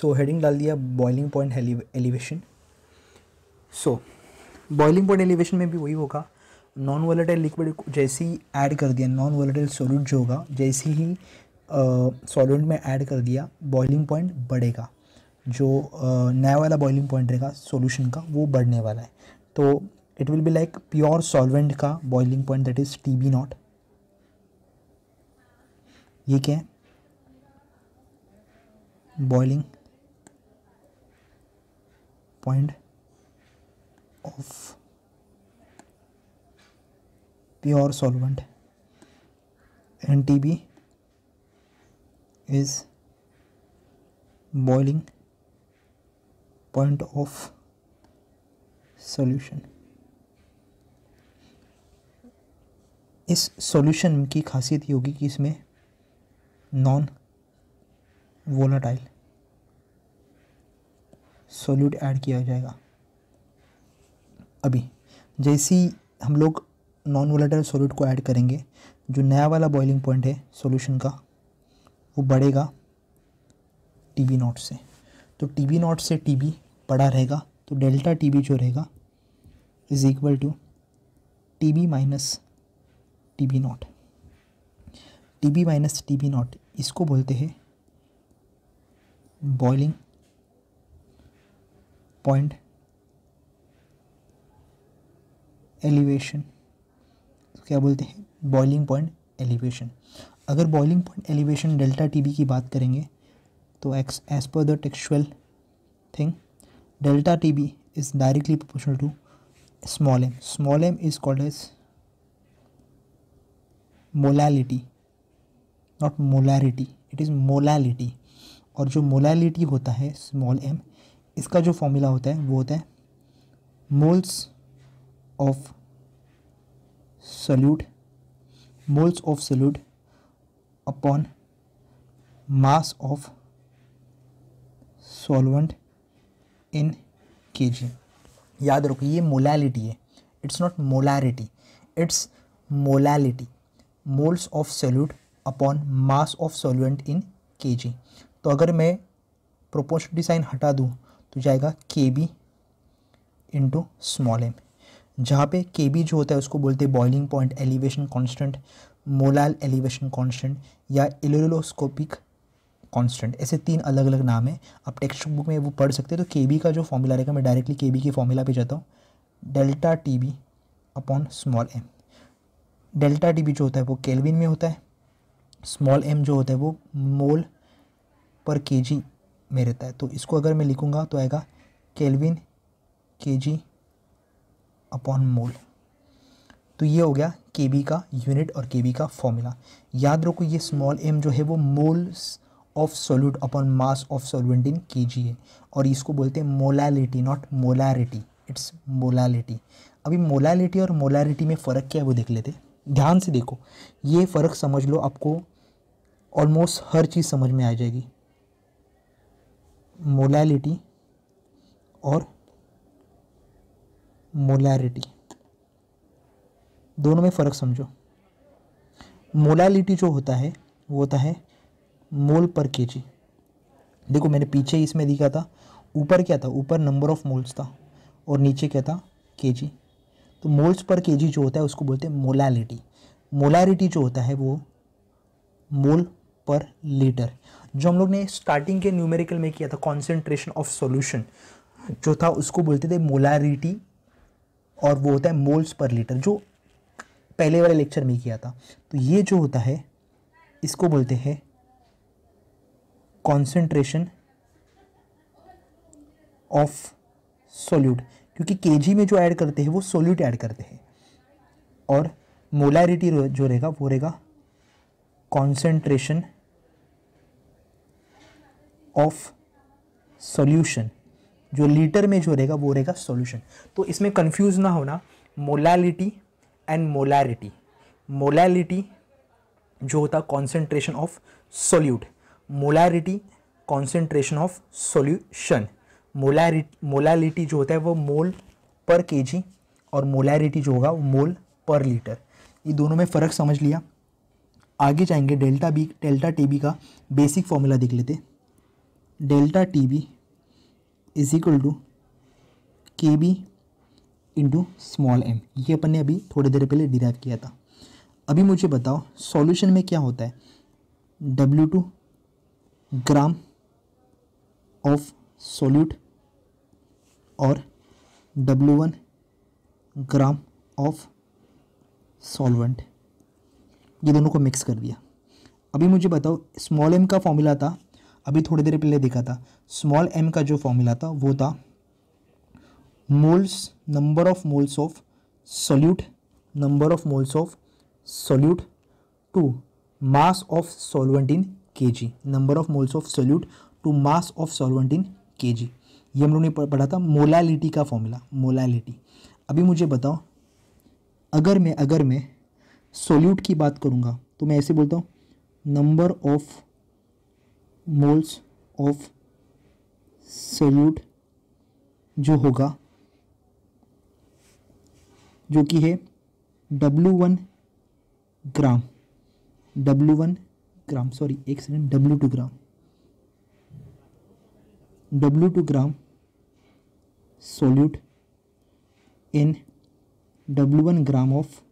so heading डाल दिया boiling point elevation so boiling point elevation में भी वही होगा नॉन वॉलेटाइल लिक्विड जैसे ही ऐड कर दिया नॉन वॉलेटाइल सोल्यूट जो होगा जैसे ही सॉल्वेंट में ऐड कर दिया बॉइलिंग पॉइंट बढ़ेगा जो नया वाला बॉइलिंग पॉइंट रहेगा सॉल्यूशन का वो बढ़ने वाला है तो it will be like pure solvent का boiling point that is T B naught ये क्या है boiling point of pure solvent and T B is boiling point of solution इस सॉल्यूशन की खासियत ये होगी कि इसमें नॉन वोलाटाइल सोल्यूट ऐड किया जाएगा अभी जैसी हम लोग नॉन वोलाटाइल सोल्यूट को ऐड करेंगे जो नया वाला बॉइलिंग पॉइंट है सॉल्यूशन का वो बढ़ेगा टी बी नॉट से तो टी बी नॉट से टी बी बड़ा रहेगा तो डेल्टा टी बी जो रहेगा is equal to T B minus T B naught T B minus T B naught इसको बोलते हैं बॉइलिंग पॉइंट एलिवेशन क्या बोलते हैं बॉइलिंग पॉइंट एलिवेशन अगर boiling point elevation delta T की बात करेंगे तो ex as per the textual thing delta T B is directly proportional to small m small m is called as molality not molarity it is molality और जो molality होता है small M इसका जो फॉर्मूला होता है वो होता है moles of solute moles of solute upon mass of solvent in KG याद रखो ये मोलैलिटी है it's not molarity it's molality moles of solute upon mass of solvent in KG तो अगर मैं प्रोपोर्शनिटी डिजाइन हटा दूँ तो जाएगा K B into small M जहाँ पे के बी जो होता है उसको बोलते हैं boiling point elevation constant molal elevation constant या एलोलोस्कोपिक कांस्टेंट ऐसे तीन अलग अलग नाम है आप टेक्स्ट बुक में वो पढ़ सकते हैं तो के का जो फॉर्मूला रहेगा मैं डायरेक्टली के की फॉर्मूला पे जाता हूँ delta T B upon small m delta T B जो होता है वो केल्विन में होता है स्मॉल एम जो होता है वो मोल पर के जी में रहता है तो इसको अगर मैं लिखूँगा तो आएगा केल्विन के जी अपॉन मोल तो ये हो गया के बी का यूनिट और के बी का फॉर्मूला याद रखो ये स्मॉल एम जो है वो moles of solute upon mass of solvent in K G है और इसको बोलते हैं molality not molarity it's molality अभी मोलालिटी और मोलारिटी में फ़र्क क्या है वो देख लेते ध्यान से देखो ये फ़र्क समझ लो आपको ऑलमोस्ट हर चीज़ समझ में आ जाएगी मोलालिटी और मोलारिटी दोनों में फ़र्क समझो मोलालिटी जो होता है वो होता है मोल पर के जी देखो मैंने पीछे इसमें दिखा था ऊपर क्या था ऊपर नंबर ऑफ मोल्स था और नीचे क्या था के जी तो मोल्स पर के जी जो होता है उसको बोलते हैं मोलालिटी मोलारिटी जो होता है वो मोल पर लीटर जो हम लोग ने स्टार्टिंग के न्यूमेरिकल में किया था कॉन्सेंट्रेशन ऑफ सोल्यूशन जो था उसको बोलते थे मोलारिटी और वो होता है मोल्स पर लीटर जो पहले वाले लेक्चर में किया था तो ये जो होता है इसको बोलते हैं कॉन्सेंट्रेशन ऑफ सोल्यूट क्योंकि के में जो ऐड करते हैं वो सोल्यूट ऐड करते हैं और मोलारिटी जो रहेगा वो रहेगा कॉन्सेंट्रेशन ऑफ सोल्यूशन जो लीटर में जो रहेगा वो रहेगा सोल्यूशन तो इसमें कंफ्यूज ना होना मोलालिटी एंड मोलैरिटी मोलैलिटी जो होता है concentration of solute molarity concentration of solution molality जो होता है वो मोल पर जी और मोलैरिटी जो होगा वो मोल पर लीटर ये दोनों में फ़र्क समझ लिया आगे जाएंगे delta B delta T B का बेसिक फॉर्मूला देख लेते delta T B is equal to K B into small M ये अपन ने अभी थोड़ी देर पहले डिराइव किया था अभी मुझे बताओ सॉल्यूशन में क्या होता है W two gram of solute और W one gram of solvent ये दोनों को मिक्स कर दिया अभी मुझे बताओ स्मॉल एम का फॉर्मूला था अभी थोड़ी देर पहले देखा था स्मॉल एम का जो फॉर्मूला था वो था moles number of moles of solute number of moles of solute to mass of solvent in kg number of moles of solute to mass of solvent in kg ये हम लोग ने पढ़ा था मोलालिटी का फॉर्मूला मोलालिटी अभी मुझे बताओ अगर मैं अगर मैं सोल्यूट की बात करूँगा तो मैं ऐसे बोलता हूँ number of moles of solute जो होगा जो कि है W one gram W one gram sorry एक second W two gram W two gram solute in W one gram of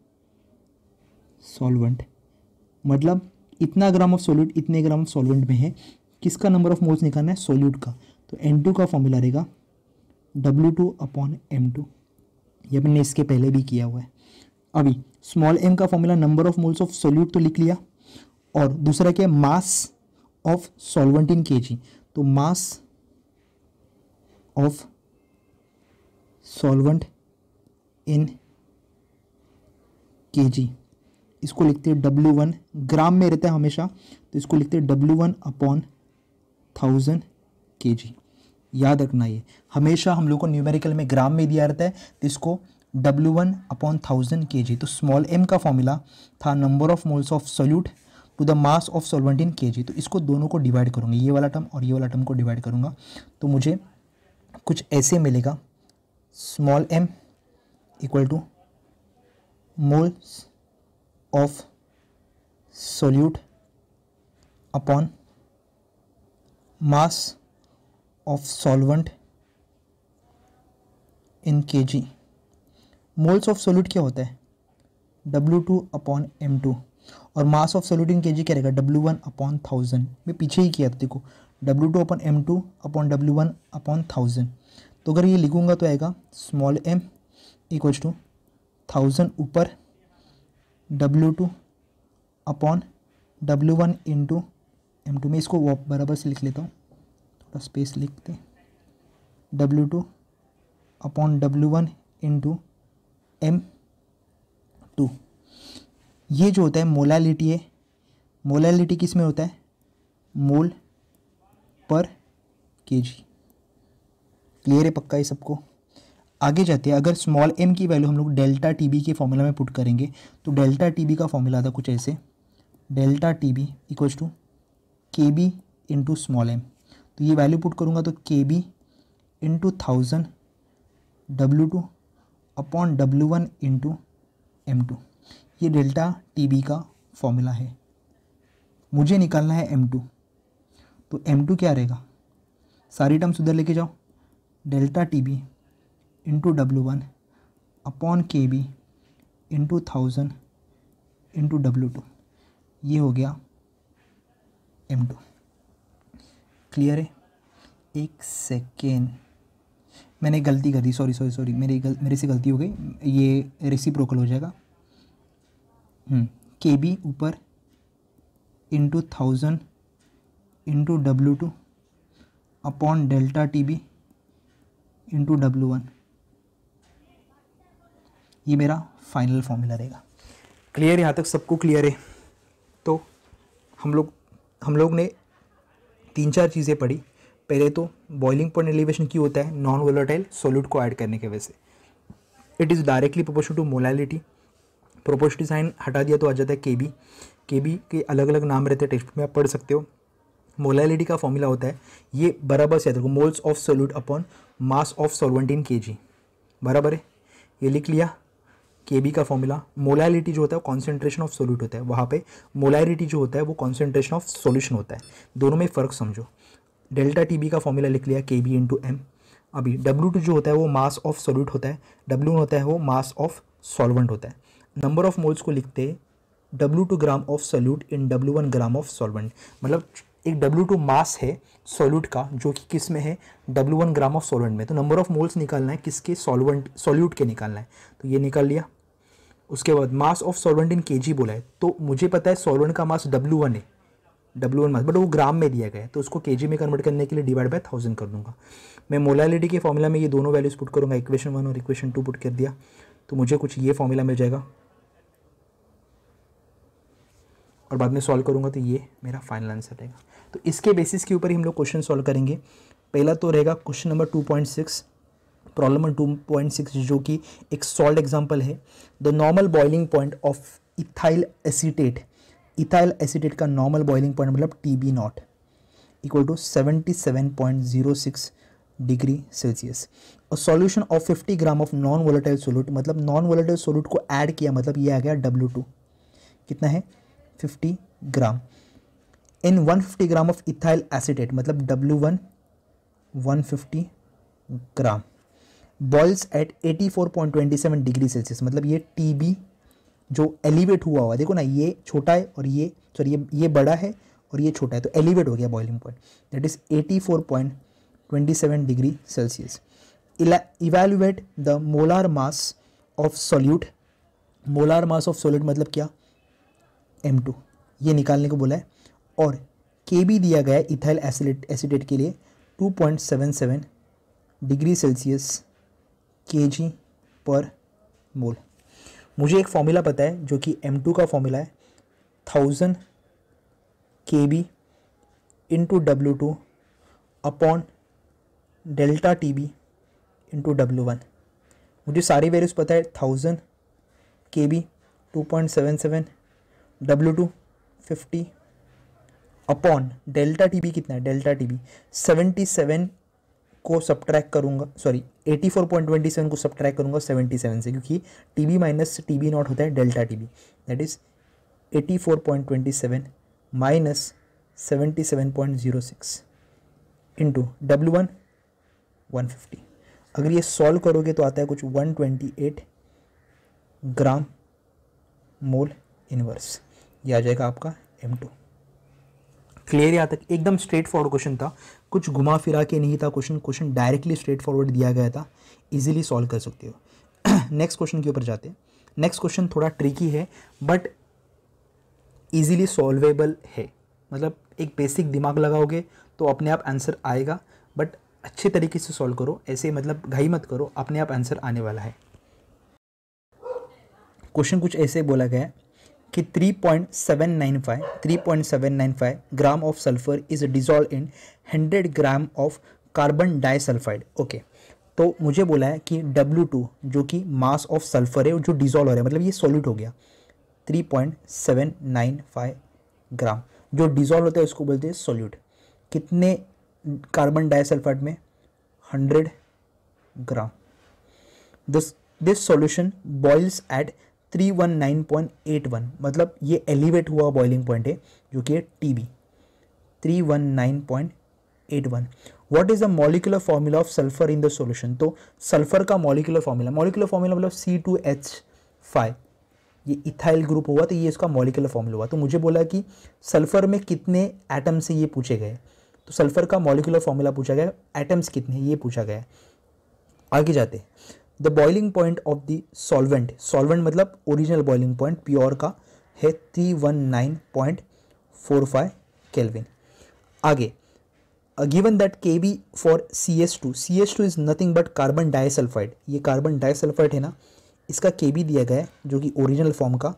solvent मतलब इतना ग्राम ऑफ सोल्यूट इतने ग्राम ऑफ सॉल्वेंट में है किसका नंबर ऑफ मोल्स निकालना है सोल्यूट का तो एन टू का फॉर्मूला रहेगा W two upon M two ये मैंने इसके पहले भी किया हुआ है अभी स्मॉल एम का formula number of moles of solute तो लिख लिया और दूसरा क्या है मास ऑफ सॉल्वेंट इन के तो मास ऑफ सॉल्वेंट इन के इसको लिखते हैं डब्ल्यू वन ग्राम में रहता है हमेशा तो इसको लिखते हैं W one upon thousand K जी याद रखना ये हमेशा हम लोग को न्यूमेरिकल में ग्राम में दिया रहता है तो इसको W one upon thousand K G तो स्मॉल एम का फॉर्मूला था number of moles of solute to the mass of solvent in K G तो इसको दोनों को डिवाइड करूँगा ये वाला टर्म और ये वाला टर्म को डिवाइड करूँगा तो मुझे कुछ ऐसे मिलेगा small M equal to moles of solute upon mass of solvent in kg moles of solute क्या होता है W two upon M two और mass of solute in K जी क्या रहेगा डब्ल्यू वन अपॉन थाउजेंड मैं पीछे ही किया था देखो W two upon M two upon W one upon thousand तो अगर ये लिखूंगा तो आएगा small M equals to thousand ऊपर W two upon W one into M two मैं इसको बराबर से लिख लेता हूँ स्पेस लिख दें W two upon W one into M two ये जो होता है मोलालिटी है मोलालिटी किस में होता है मोल पर जी क्लियर है पक्का है सबको आगे जाते हैं अगर स्मॉल एम की वैल्यू हम लोग डेल्टा टी बी के फॉर्मूला में पुट करेंगे तो डेल्टा टी बी का फॉर्मूला था कुछ ऐसे delta T B equals to K B into small M तो ये वैल्यू पुट करूँगा तो K B into thousand W two upon W one into M two ये डेल्टा टी बी का फॉर्मूला है मुझे निकालना है एम टू तो एम टू क्या रहेगा सारी टर्म्स उधर लेके जाओ delta T B into W one upon K B into thousand into W two ये हो गया एम टू क्लियर है एक सेकेंड मैंने गलती कर दी सॉरी सॉरी सॉरी मेरी गल मेरे से गलती हो गई ये रेसिप्रोकल हो जाएगा के हम्म। बी ऊपर into thousand into W two upon delta T B into W one ये मेरा फाइनल फॉर्मूला रहेगा क्लियर यहाँ तक सबको क्लियर है तो हम लोग हम लोग ने तीन चार चीज़ें पढ़ी पहले तो बॉइलिंग पॉइंट एलिवेशन क्यों होता है नॉन वोलाटाइल सोल्यूट को ऐड करने की वजह से it is directly proportion to molality proportional sign हटा दिया तो आ जाता है के बी के बी के अलग अलग नाम रहते हैं टेक्स्ट में आप पढ़ सकते हो मोलालिटी का फॉर्मूला होता है ये बराबर से moles of solute upon mass of solvent in K G बराबर है ये लिख लिया के बी का फॉर्मूला मोलैलिटी जो होता है वो कॉन्सेंट्रेशन ऑफ सोल्यूट होता है वहाँ पे मोलैलिटी जो होता है वो कॉन्सेंट्रेशन ऑफ सोल्यूशन होता है दोनों में फ़र्क समझो डेल्टा टी बी का फॉर्मूला लिख लिया के बी इंटू एम अभी डब्ल्यू टू जो होता है वो मास ऑफ सोल्यूट होता है डब्ल्यू होता है वो मास ऑफ सॉल्वेंट होता है नंबर ऑफ मोल्स को लिखते W two gram of solute in W one gram of solvent मतलब एक W2 मास है सॉल्यूट का जो कि किस में है W1 ग्राम ऑफ सॉल्वेंट में तो नंबर ऑफ मोल्स निकालना है किसके सॉल्वेंट सॉल्यूट के निकालना है तो ये निकाल लिया उसके बाद मास ऑफ सॉल्वेंट इन के बोला है तो मुझे पता है सॉल्वेंट का मास डब्ल्यू है डब्ल्यू मास बट वो ग्राम में दिया गया है तो उसको के में कन्वर्ट करने के लिए डिवाइड बाय थाउजेंड कर दूंगा मैं मोलालिटी के फॉर्मूला में ये दोनों वैल्यूज पुट करूँगा इक्वेशन वन और इक्वेशन टू पुट कर दिया तो मुझे कुछ ये फॉर्मूला मिल जाएगा और बाद में सॉल्व करूँगा तो ये मेरा फाइनल आंसर रहेगा तो इसके बेसिस के ऊपर ही हम लोग क्वेश्चन सॉल्व करेंगे पहला तो रहेगा question number two point six problem two point six जो कि एक सॉल्व एग्जाम्पल है the normal boiling point of ethyl acetate ethyl acetate का नॉर्मल बॉइलिंग पॉइंट मतलब T B not equal to seventy seven point zero six degree Celsius और solution of 50 gram of non volatile solute मतलब non volatile सोलूट को add किया मतलब ये आ गया W2 कितना है 50 gram in 150 gram of ethyl acetate मतलब W one one fifty gram boils at 84.27 degree Celsius मतलब ये बी जो एलिवेट हुआ हुआ देखो ना ये छोटा है और ये सॉरी ये ये बड़ा है और ये छोटा है तो एलिवेट हो गया boiling point that is 84.27 degree Celsius evaluate the molar mass of solute molar mass of solute मतलब क्या एम टू ये निकालने को बोला है और के भी दिया गया है इथाइल एसिलेट एसिडेट के लिए 2.77 डिग्री सेल्सियस के जी पर मोल मुझे एक फॉर्मूला पता है जो कि एम टू का फॉर्मूला है thousand K B into W two upon delta T B into W one मुझे सारी वैल्यूज़ पता है thousand K B two point seven seven W two fifty upon delta T B कितना है delta T B seventy seven को subtract करूँगा sorry eighty four point twenty seven को subtract करूँगा सेवेंटी सेवन से क्योंकि T B minus T B not होता है delta T B that is eighty four point twenty seven minus seventy seven point zero six into W one one fifty अगर ये solve करोगे तो आता है कुछ one twenty eight gram mole inverse ये आ जाएगा आपका एम टू क्लियर यहाँ तक एकदम स्ट्रेट फॉरवर्ड क्वेश्चन था कुछ घुमा फिरा के नहीं था question question directly straightforward दिया गया था इजीली सॉल्व कर सकते हो नेक्स्ट क्वेश्चन के ऊपर जाते हैं नेक्स्ट क्वेश्चन थोड़ा ट्रिकी है बट इजीली सॉल्वेबल है मतलब एक बेसिक दिमाग लगाओगे तो अपने आप आंसर आएगा बट अच्छे तरीके से सॉल्व करो ऐसे मतलब घाई मत करो अपने आप आंसर आने वाला है क्वेश्चन कुछ ऐसे बोला गया है कि 3.795 3.795 gram of sulphur is dissolve in 100 gram of carbon disulphide okay तो मुझे बोला है कि W2 जो कि मास ऑफ सल्फर है जो डिजॉल्व हो रहा है मतलब ये सॉल्यूट हो गया 3.795 ग्राम जो डिजॉल्व होता है उसको बोलते हैं सॉल्यूट कितने कार्बन डाइसल्फाइड में 100 gram this this solution boils at 319.81 मतलब ये एलिवेट हुआ बॉइलिंग पॉइंट है जो कि है T B three one nine point eight one what is the molecular formula of sulphur in the solution तो सल्फर का मॉलिकुलर फॉर्मूला मॉलिकुलर फॉर्मूला मतलब सी टू एच फाइव ये इथाइल ग्रुप हुआ तो ये इसका मॉलिकुलर फॉर्मूला हुआ तो मुझे बोला कि सल्फर में कितने एटम से ये पूछे गए तो सल्फर का मॉलिकुलर फॉर्मूला पूछा गया एटम्स कितने ये पूछा गया आगे जाते हैं the boiling point of the solvent solvent मतलब ओरिजिनल बॉइलिंग पॉइंट प्योर का है three one nine point four five kelvin आगे given that K B for C S two C S two is nothing but carbon disulphide ये carbon disulphide है ना इसका के B दिया गया है जो कि ओरिजिनल फॉर्म का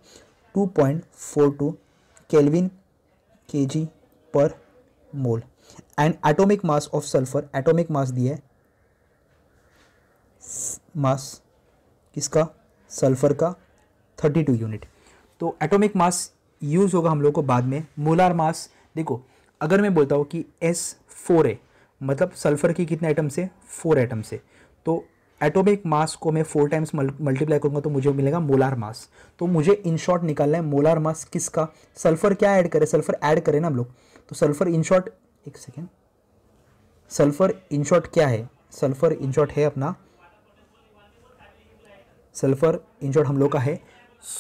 two point four two kelvin K G पर mole and atomic mass of sulphur atomic mass दिया है मास किसका सल्फर का 32 यूनिट तो एटॉमिक मास यूज़ होगा हम लोग को बाद में मोलार मास देखो अगर मैं बोलता हूँ कि एस फोर है मतलब सल्फर की कितने आइटम से फोर आइटम से तो एटॉमिक मास को मैं फोर टाइम्स मल्टीप्लाई करूंगा तो मुझे मिलेगा मोलार मास तो मुझे इन शॉर्ट निकालना है मोलार मास किसका सल्फर क्या ऐड करें सल्फर ऐड करें ना हम लोग तो सल्फर इन शॉर्ट एक सेकेंड सल्फर इन शॉर्ट क्या है सल्फर इन शॉर्ट है अपना सल्फर इन शॉर्ट हम लोग का है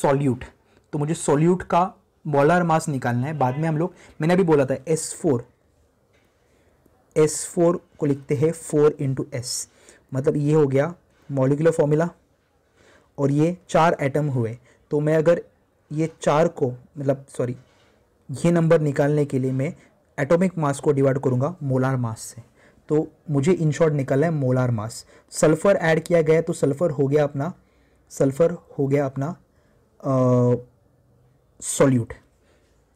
सॉल्यूट तो मुझे सॉल्यूट का मोलर मास निकालना है बाद में हम लोग मैंने अभी बोला था एस फोर एस फोर को लिखते हैं फोर इंटू एस मतलब ये हो गया मॉलिकुलर फॉर्मूला और ये चार एटम हुए तो मैं अगर ये चार को मतलब सॉरी ये नंबर निकालने के लिए मैं एटॉमिक मास को डिवाइड करूँगा मोलार मास से तो मुझे इन शॉर्ट निकालना है मोलार मास सल्फ़र ऐड किया गया तो सल्फ़र हो गया अपना सल्फ़र हो गया अपना सॉल्यूट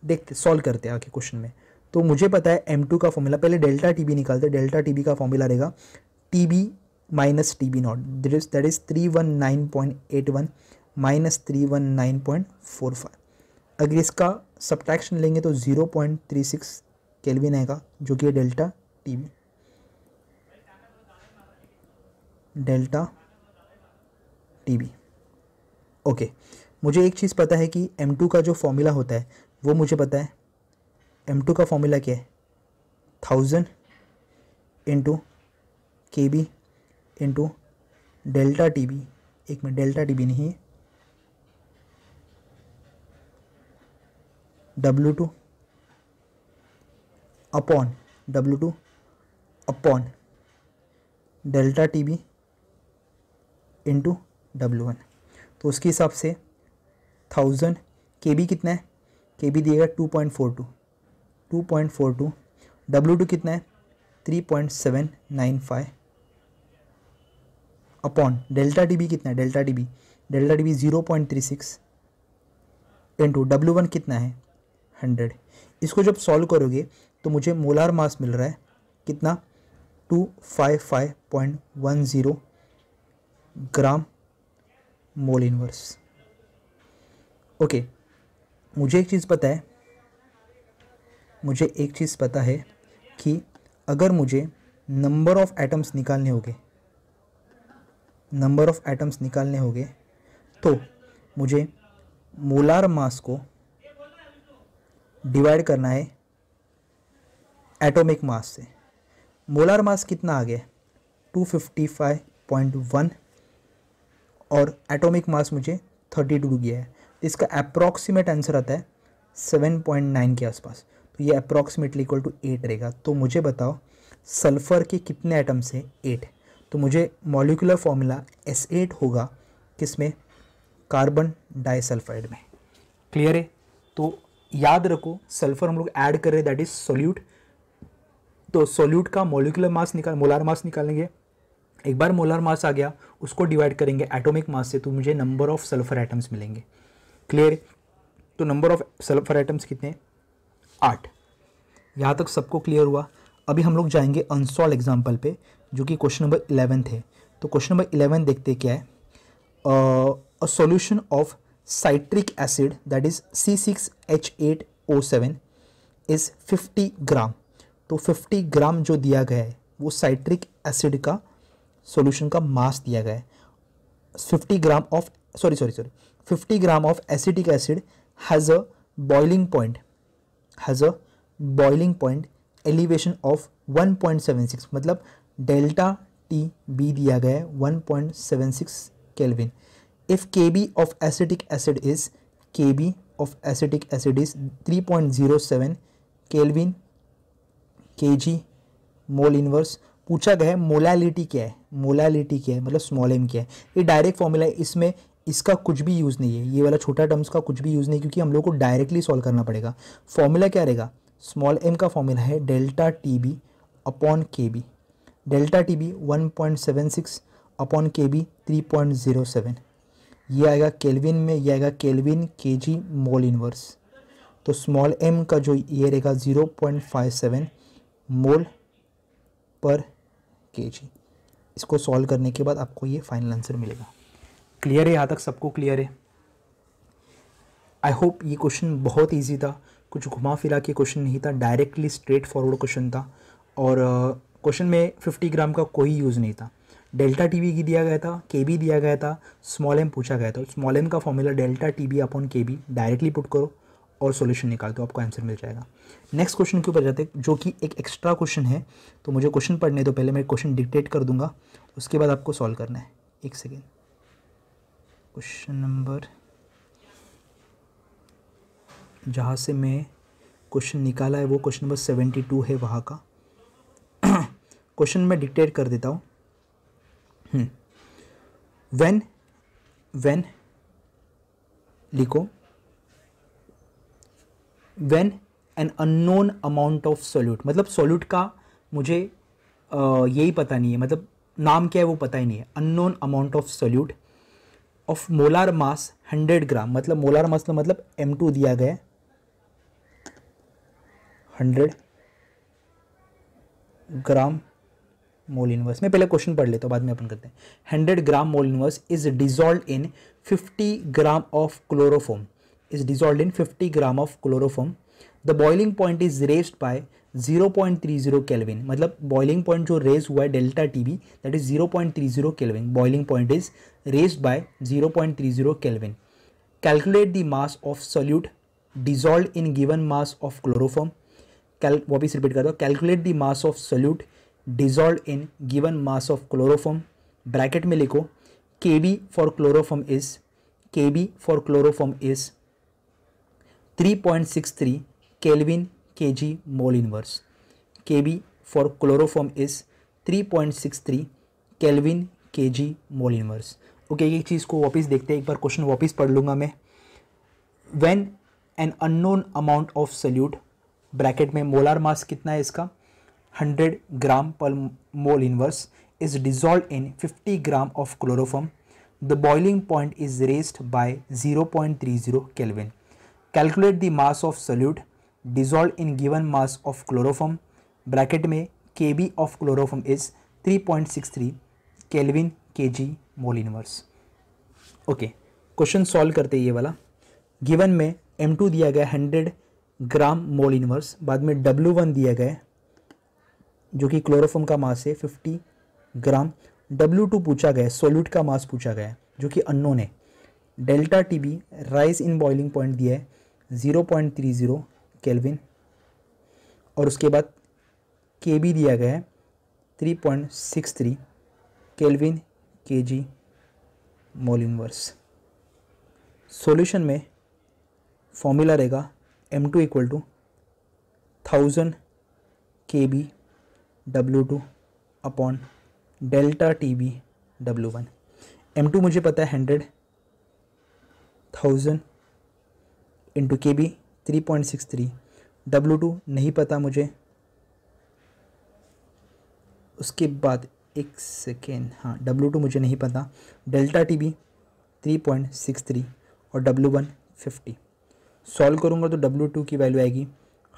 देखते सॉल्व करते आके आगे क्वेश्चन में तो मुझे पता है एम टू का फॉर्मूला पहले डेल्टा टी बी निकालते डेल्टा टी बी का फॉर्मूला रहेगा T B minus T B not that is that is three one nine point eight one minus three one nine point four five अगर इसका subtraction लेंगे तो zero point three six kelvin आएगा जो कि delta T B delta T okay मुझे एक चीज़ पता है कि एम टू का जो फॉर्मूला होता है वो मुझे पता है एम टू का फॉर्मूला क्या है thousand into K B into delta T B एक मिनट डेल्टा टी बी नहीं है W two upon W two upon delta T B into W one तो उसके हिसाब से थाउजेंड के बी कितना है K B दिएगा two point four two two point four two W two कितना है three point seven nine five upon delta T B कितना है delta T B delta T B zero point three six into W one कितना है hundred इसको जब solve करोगे तो मुझे मोलार मास मिल रहा है कितना two five five point one zero gram mole inverse okay मुझे एक चीज़ पता है मुझे एक चीज़ पता है कि अगर मुझे नंबर ऑफ़ एटम्स निकालने होंगे नंबर ऑफ़ एटम्स निकालने होंगे तो मुझे मोलार मास को डिवाइड करना है एटॉमिक मास से मोलार मास कितना आ गया 255.1 और एटॉमिक मास मुझे थर्टी टू गया है इसका अप्रॉक्सीमेट आंसर आता है सेवन पॉइंट नाइन के आसपास तो ये अप्रॉक्सीमेटली इक्वल टू एट रहेगा तो मुझे बताओ सल्फ़र के कितने आइटम्स हैं एट तो मुझे मॉलिकुलर फॉर्मूला एस एट होगा किस में कार्बन डाइसल्फाइड में क्लियर है तो याद रखो सल्फ़र हम लोग ऐड कर रहे दैट इज़ सोल्यूट तो सोल्यूट का मोलिकुलर मास निकाल मोलार मास निकालेंगे एक बार मोलर मास आ गया उसको डिवाइड करेंगे एटॉमिक मास से तो मुझे नंबर ऑफ सल्फर आइटम्स मिलेंगे क्लियर तो नंबर ऑफ सल्फर आइटम्स कितने आठ यहाँ तक सबको क्लियर हुआ अभी हम लोग जाएंगे अनसॉल्व एग्जाम्पल पे जो कि क्वेश्चन नंबर इलेवन थे तो क्वेश्चन नंबर इलेवन देखते क्या है a solution of citric acid that is C six H eight O seven is fifty gram तो फिफ्टी ग्राम जो दिया गया है वो साइट्रिक एसिड का सॉल्यूशन का मास दिया गया है fifty gram of sorry sorry sorry fifty gram of acetic acid has a boiling point has a boiling point elevation of one point seven six मतलब डेल्टा टी बी दिया गया है one point seven six kelvin if K B of acetic acid is K B of acetic acid is three point zero seven kelvin K G mole inverse पूछा गया है molality क्या है molality क्या है मतलब स्मॉल एम क्या है ये डायरेक्ट फॉर्मूला है इसमें इसका कुछ भी यूज़ नहीं है ये वाला छोटा टर्म्स का कुछ भी यूज़ नहीं क्योंकि हम लोग को डायरेक्टली सॉल्व करना पड़ेगा फॉर्मूला क्या रहेगा स्मॉल एम का फॉर्मूला है delta T B upon K B delta T B one point seven six upon K B three point zero seven ये आएगा केल्विन में ये आएगा kelvin K G mole inverse तो स्मॉल एम का जो ये रहेगा zero point five seven mole पर के जी इसको सॉल्व करने के बाद आपको ये फाइनल आंसर मिलेगा क्लियर है यहाँ तक सबको क्लियर है आई होप ये क्वेश्चन बहुत ईजी था कुछ घुमा फिरा के क्वेश्चन नहीं था डायरेक्टली स्ट्रेट फॉरवर्ड क्वेश्चन था और क्वेश्चन में 50 ग्राम का कोई यूज़ नहीं था डेल्टा टी की दिया गया था के बी दिया गया था स्मॉल एम पूछा गया था स्मॉल एम का formula delta T B upon K B directly put करो और सॉल्यूशन निकाल दो आपको आंसर मिल जाएगा नेक्स्ट क्वेश्चन के ऊपर जाते हैं जो कि एक एक्स्ट्रा क्वेश्चन है तो मुझे क्वेश्चन पढ़ने तो पहले मैं क्वेश्चन डिक्टेट कर दूंगा उसके बाद आपको सॉल्व करना है एक सेकेंड क्वेश्चन नंबर जहाँ से मैं क्वेश्चन निकाला है वो क्वेश्चन नंबर सेवेंटी टू है वहाँ का क्वेश्चन मैं डिक्टेट कर देता हूँ वेन हम्म। वेन लिखो when an unknown amount of solute मतलब सोल्यूट का मुझे यही पता नहीं है मतलब नाम क्या है वो पता ही नहीं है unknown amount of solute of molar mass hundred gram मतलब मोलार मास का मतलब टू दिया गया हंड्रेड ग्राम मोल इनवर्स मैं पहले क्वेश्चन पढ़ लेता तो हूँ बाद में अपन करते हैं hundred gram mole inverse is dissolve in fifty gram of chloroform is dissolved in 50 gram of chloroform the boiling point is raised by 0.30 kelvin मतलब बॉइलिंग पॉइंट जो रेज हुआ है delta T B that is 0.30 kelvin boiling point is raised by 0.30 kelvin calculate the mass of solute dissolve in given mass of chloroform cal वापिस repeat करता हूँ calculate the mass of solute dissolve in given mass of chloroform bracket में लिखो K B for chloroform is K B for chloroform is 3.63 kelvin for mole is three point six three 3.63 K G mole inverse okay एक चीज़ को वापस देखते हैं एक बार question वापस पढ़ लूँगा मैं when an unknown amount of solute bracket में मोलार मास कितना है इसका 100 ग्राम पर mole inverse is dissolve in 50 gram of chloroform the boiling point is raised by 0.30 kelvin calculate the mass of solute dissolve in given mass of chloroform bracket में K B of chloroform is 3.63 kelvin K G mole inverse okay question solve करते ये वाला given में M to दिया गया hundred gram mole inverse बाद में W one दिया गया जो कि क्लोरोफॉम का मास है फिफ्टी ग्राम डब्ल्यू टू पूछा गया सोल्यूट का मास पूछा गया जो कि अननोन है delta T B rise in boiling point दिया है zero point three zero kelvin और उसके बाद के बी दिया गया है three point six three kelvin K G mole inverse solution में फॉर्मूला रहेगा M two equal to thousand K B W two upon delta T B W one M two मुझे पता है hundred thousand into K B three point six three W two नहीं पता मुझे उसके बाद एक सेकेंड हाँ डब्लू टू मुझे नहीं पता delta T B three point six three और डब्लू वन फिफ्टी सॉल्व करूँगा तो डब्लू टू की वैल्यू आएगी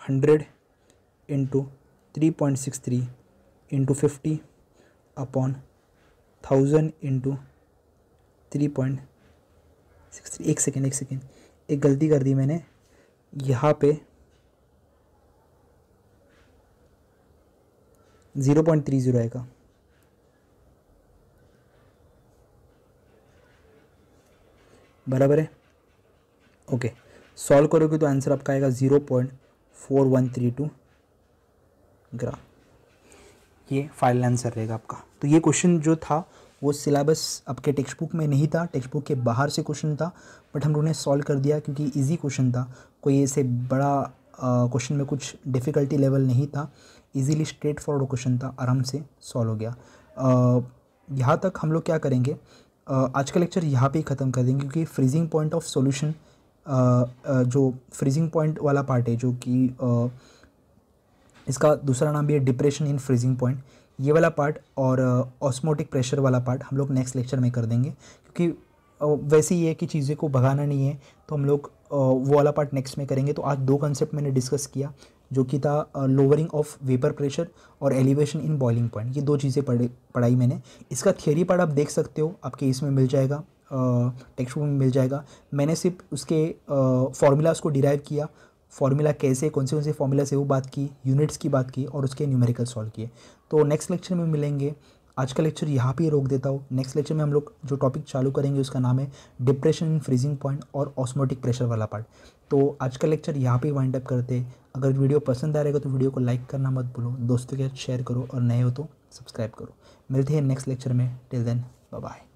hundred into three point six three into fifty upon thousand into three point six three एक second एक सेकेंड एक गलती कर दी मैंने यहाँ पे ज़ीरो पॉइंट थ्री ज़ीरो आएगा बराबर है ओके सॉल्व करोगे तो आंसर आपका आएगा zero point four one three two gram ये फाइनल आंसर रहेगा आपका तो ये क्वेश्चन जो था वो सिलेबस आपके टेक्स्ट बुक में नहीं था टेक्स्ट बुक के बाहर से क्वेश्चन था बट हम लोगों ने सॉल्व कर दिया क्योंकि इजी क्वेश्चन था कोई ऐसे बड़ा क्वेश्चन में कुछ डिफ़िकल्टी लेवल नहीं था इजीली स्ट्रेट फॉरवर्ड क्वेश्चन था आराम से सॉल्व हो गया यहाँ तक हम लोग क्या करेंगे आज का लेक्चर यहाँ पे ही ख़त्म कर देंगे क्योंकि फ्रीजिंग पॉइंट ऑफ सोल्यूशन जो फ्रीजिंग पॉइंट वाला पार्ट है जो कि इसका दूसरा नाम भी है डिप्रेशन इन फ्रीजिंग पॉइंट ये वाला पार्ट और ऑस्मोटिक प्रेशर वाला पार्ट हम लोग नेक्स्ट लेक्चर में कर देंगे क्योंकि वैसे ही है कि चीज़ें को भगाना नहीं है तो हम लोग वो वाला पार्ट नेक्स्ट में करेंगे तो आज दो कंसेप्ट मैंने डिस्कस किया जो कि था लोअरिंग ऑफ वेपर प्रेशर और एलिवेशन इन बॉइलिंग पॉइंट ये दो चीज़ें पढ़ पढ़ाई मैंने इसका थियोरी पार्ट आप देख सकते हो आपके इसमें मिल जाएगा टेक्स्ट बुक में मिल जाएगा मैंने सिर्फ उसके फार्मूलाज़ को डिराइव किया फॉर्मूला कैसे कौन से कौन से फॉर्मूला से वो बात की यूनिट्स की बात की और उसके न्यूमेरिकल सॉल्व किए तो नेक्स्ट लेक्चर में मिलेंगे आज का लेक्चर यहाँ पे रोक देता हूँ नेक्स्ट लेक्चर में हम लोग जो टॉपिक चालू करेंगे उसका नाम है डिप्रेशन इन फ्रीजिंग पॉइंट और ऑस्मोटिक प्रेशर वाला पार्ट तो आज का लेक्चर यहाँ पे वाइंड अप करते हैं अगर वीडियो पसंद आ रहेगा तो वीडियो को लाइक करना मत भूलो दोस्तों के साथ शेयर करो और नए हो तो सब्सक्राइब करो मिलते हैं नेक्स्ट लेक्चर में टिल देन बाय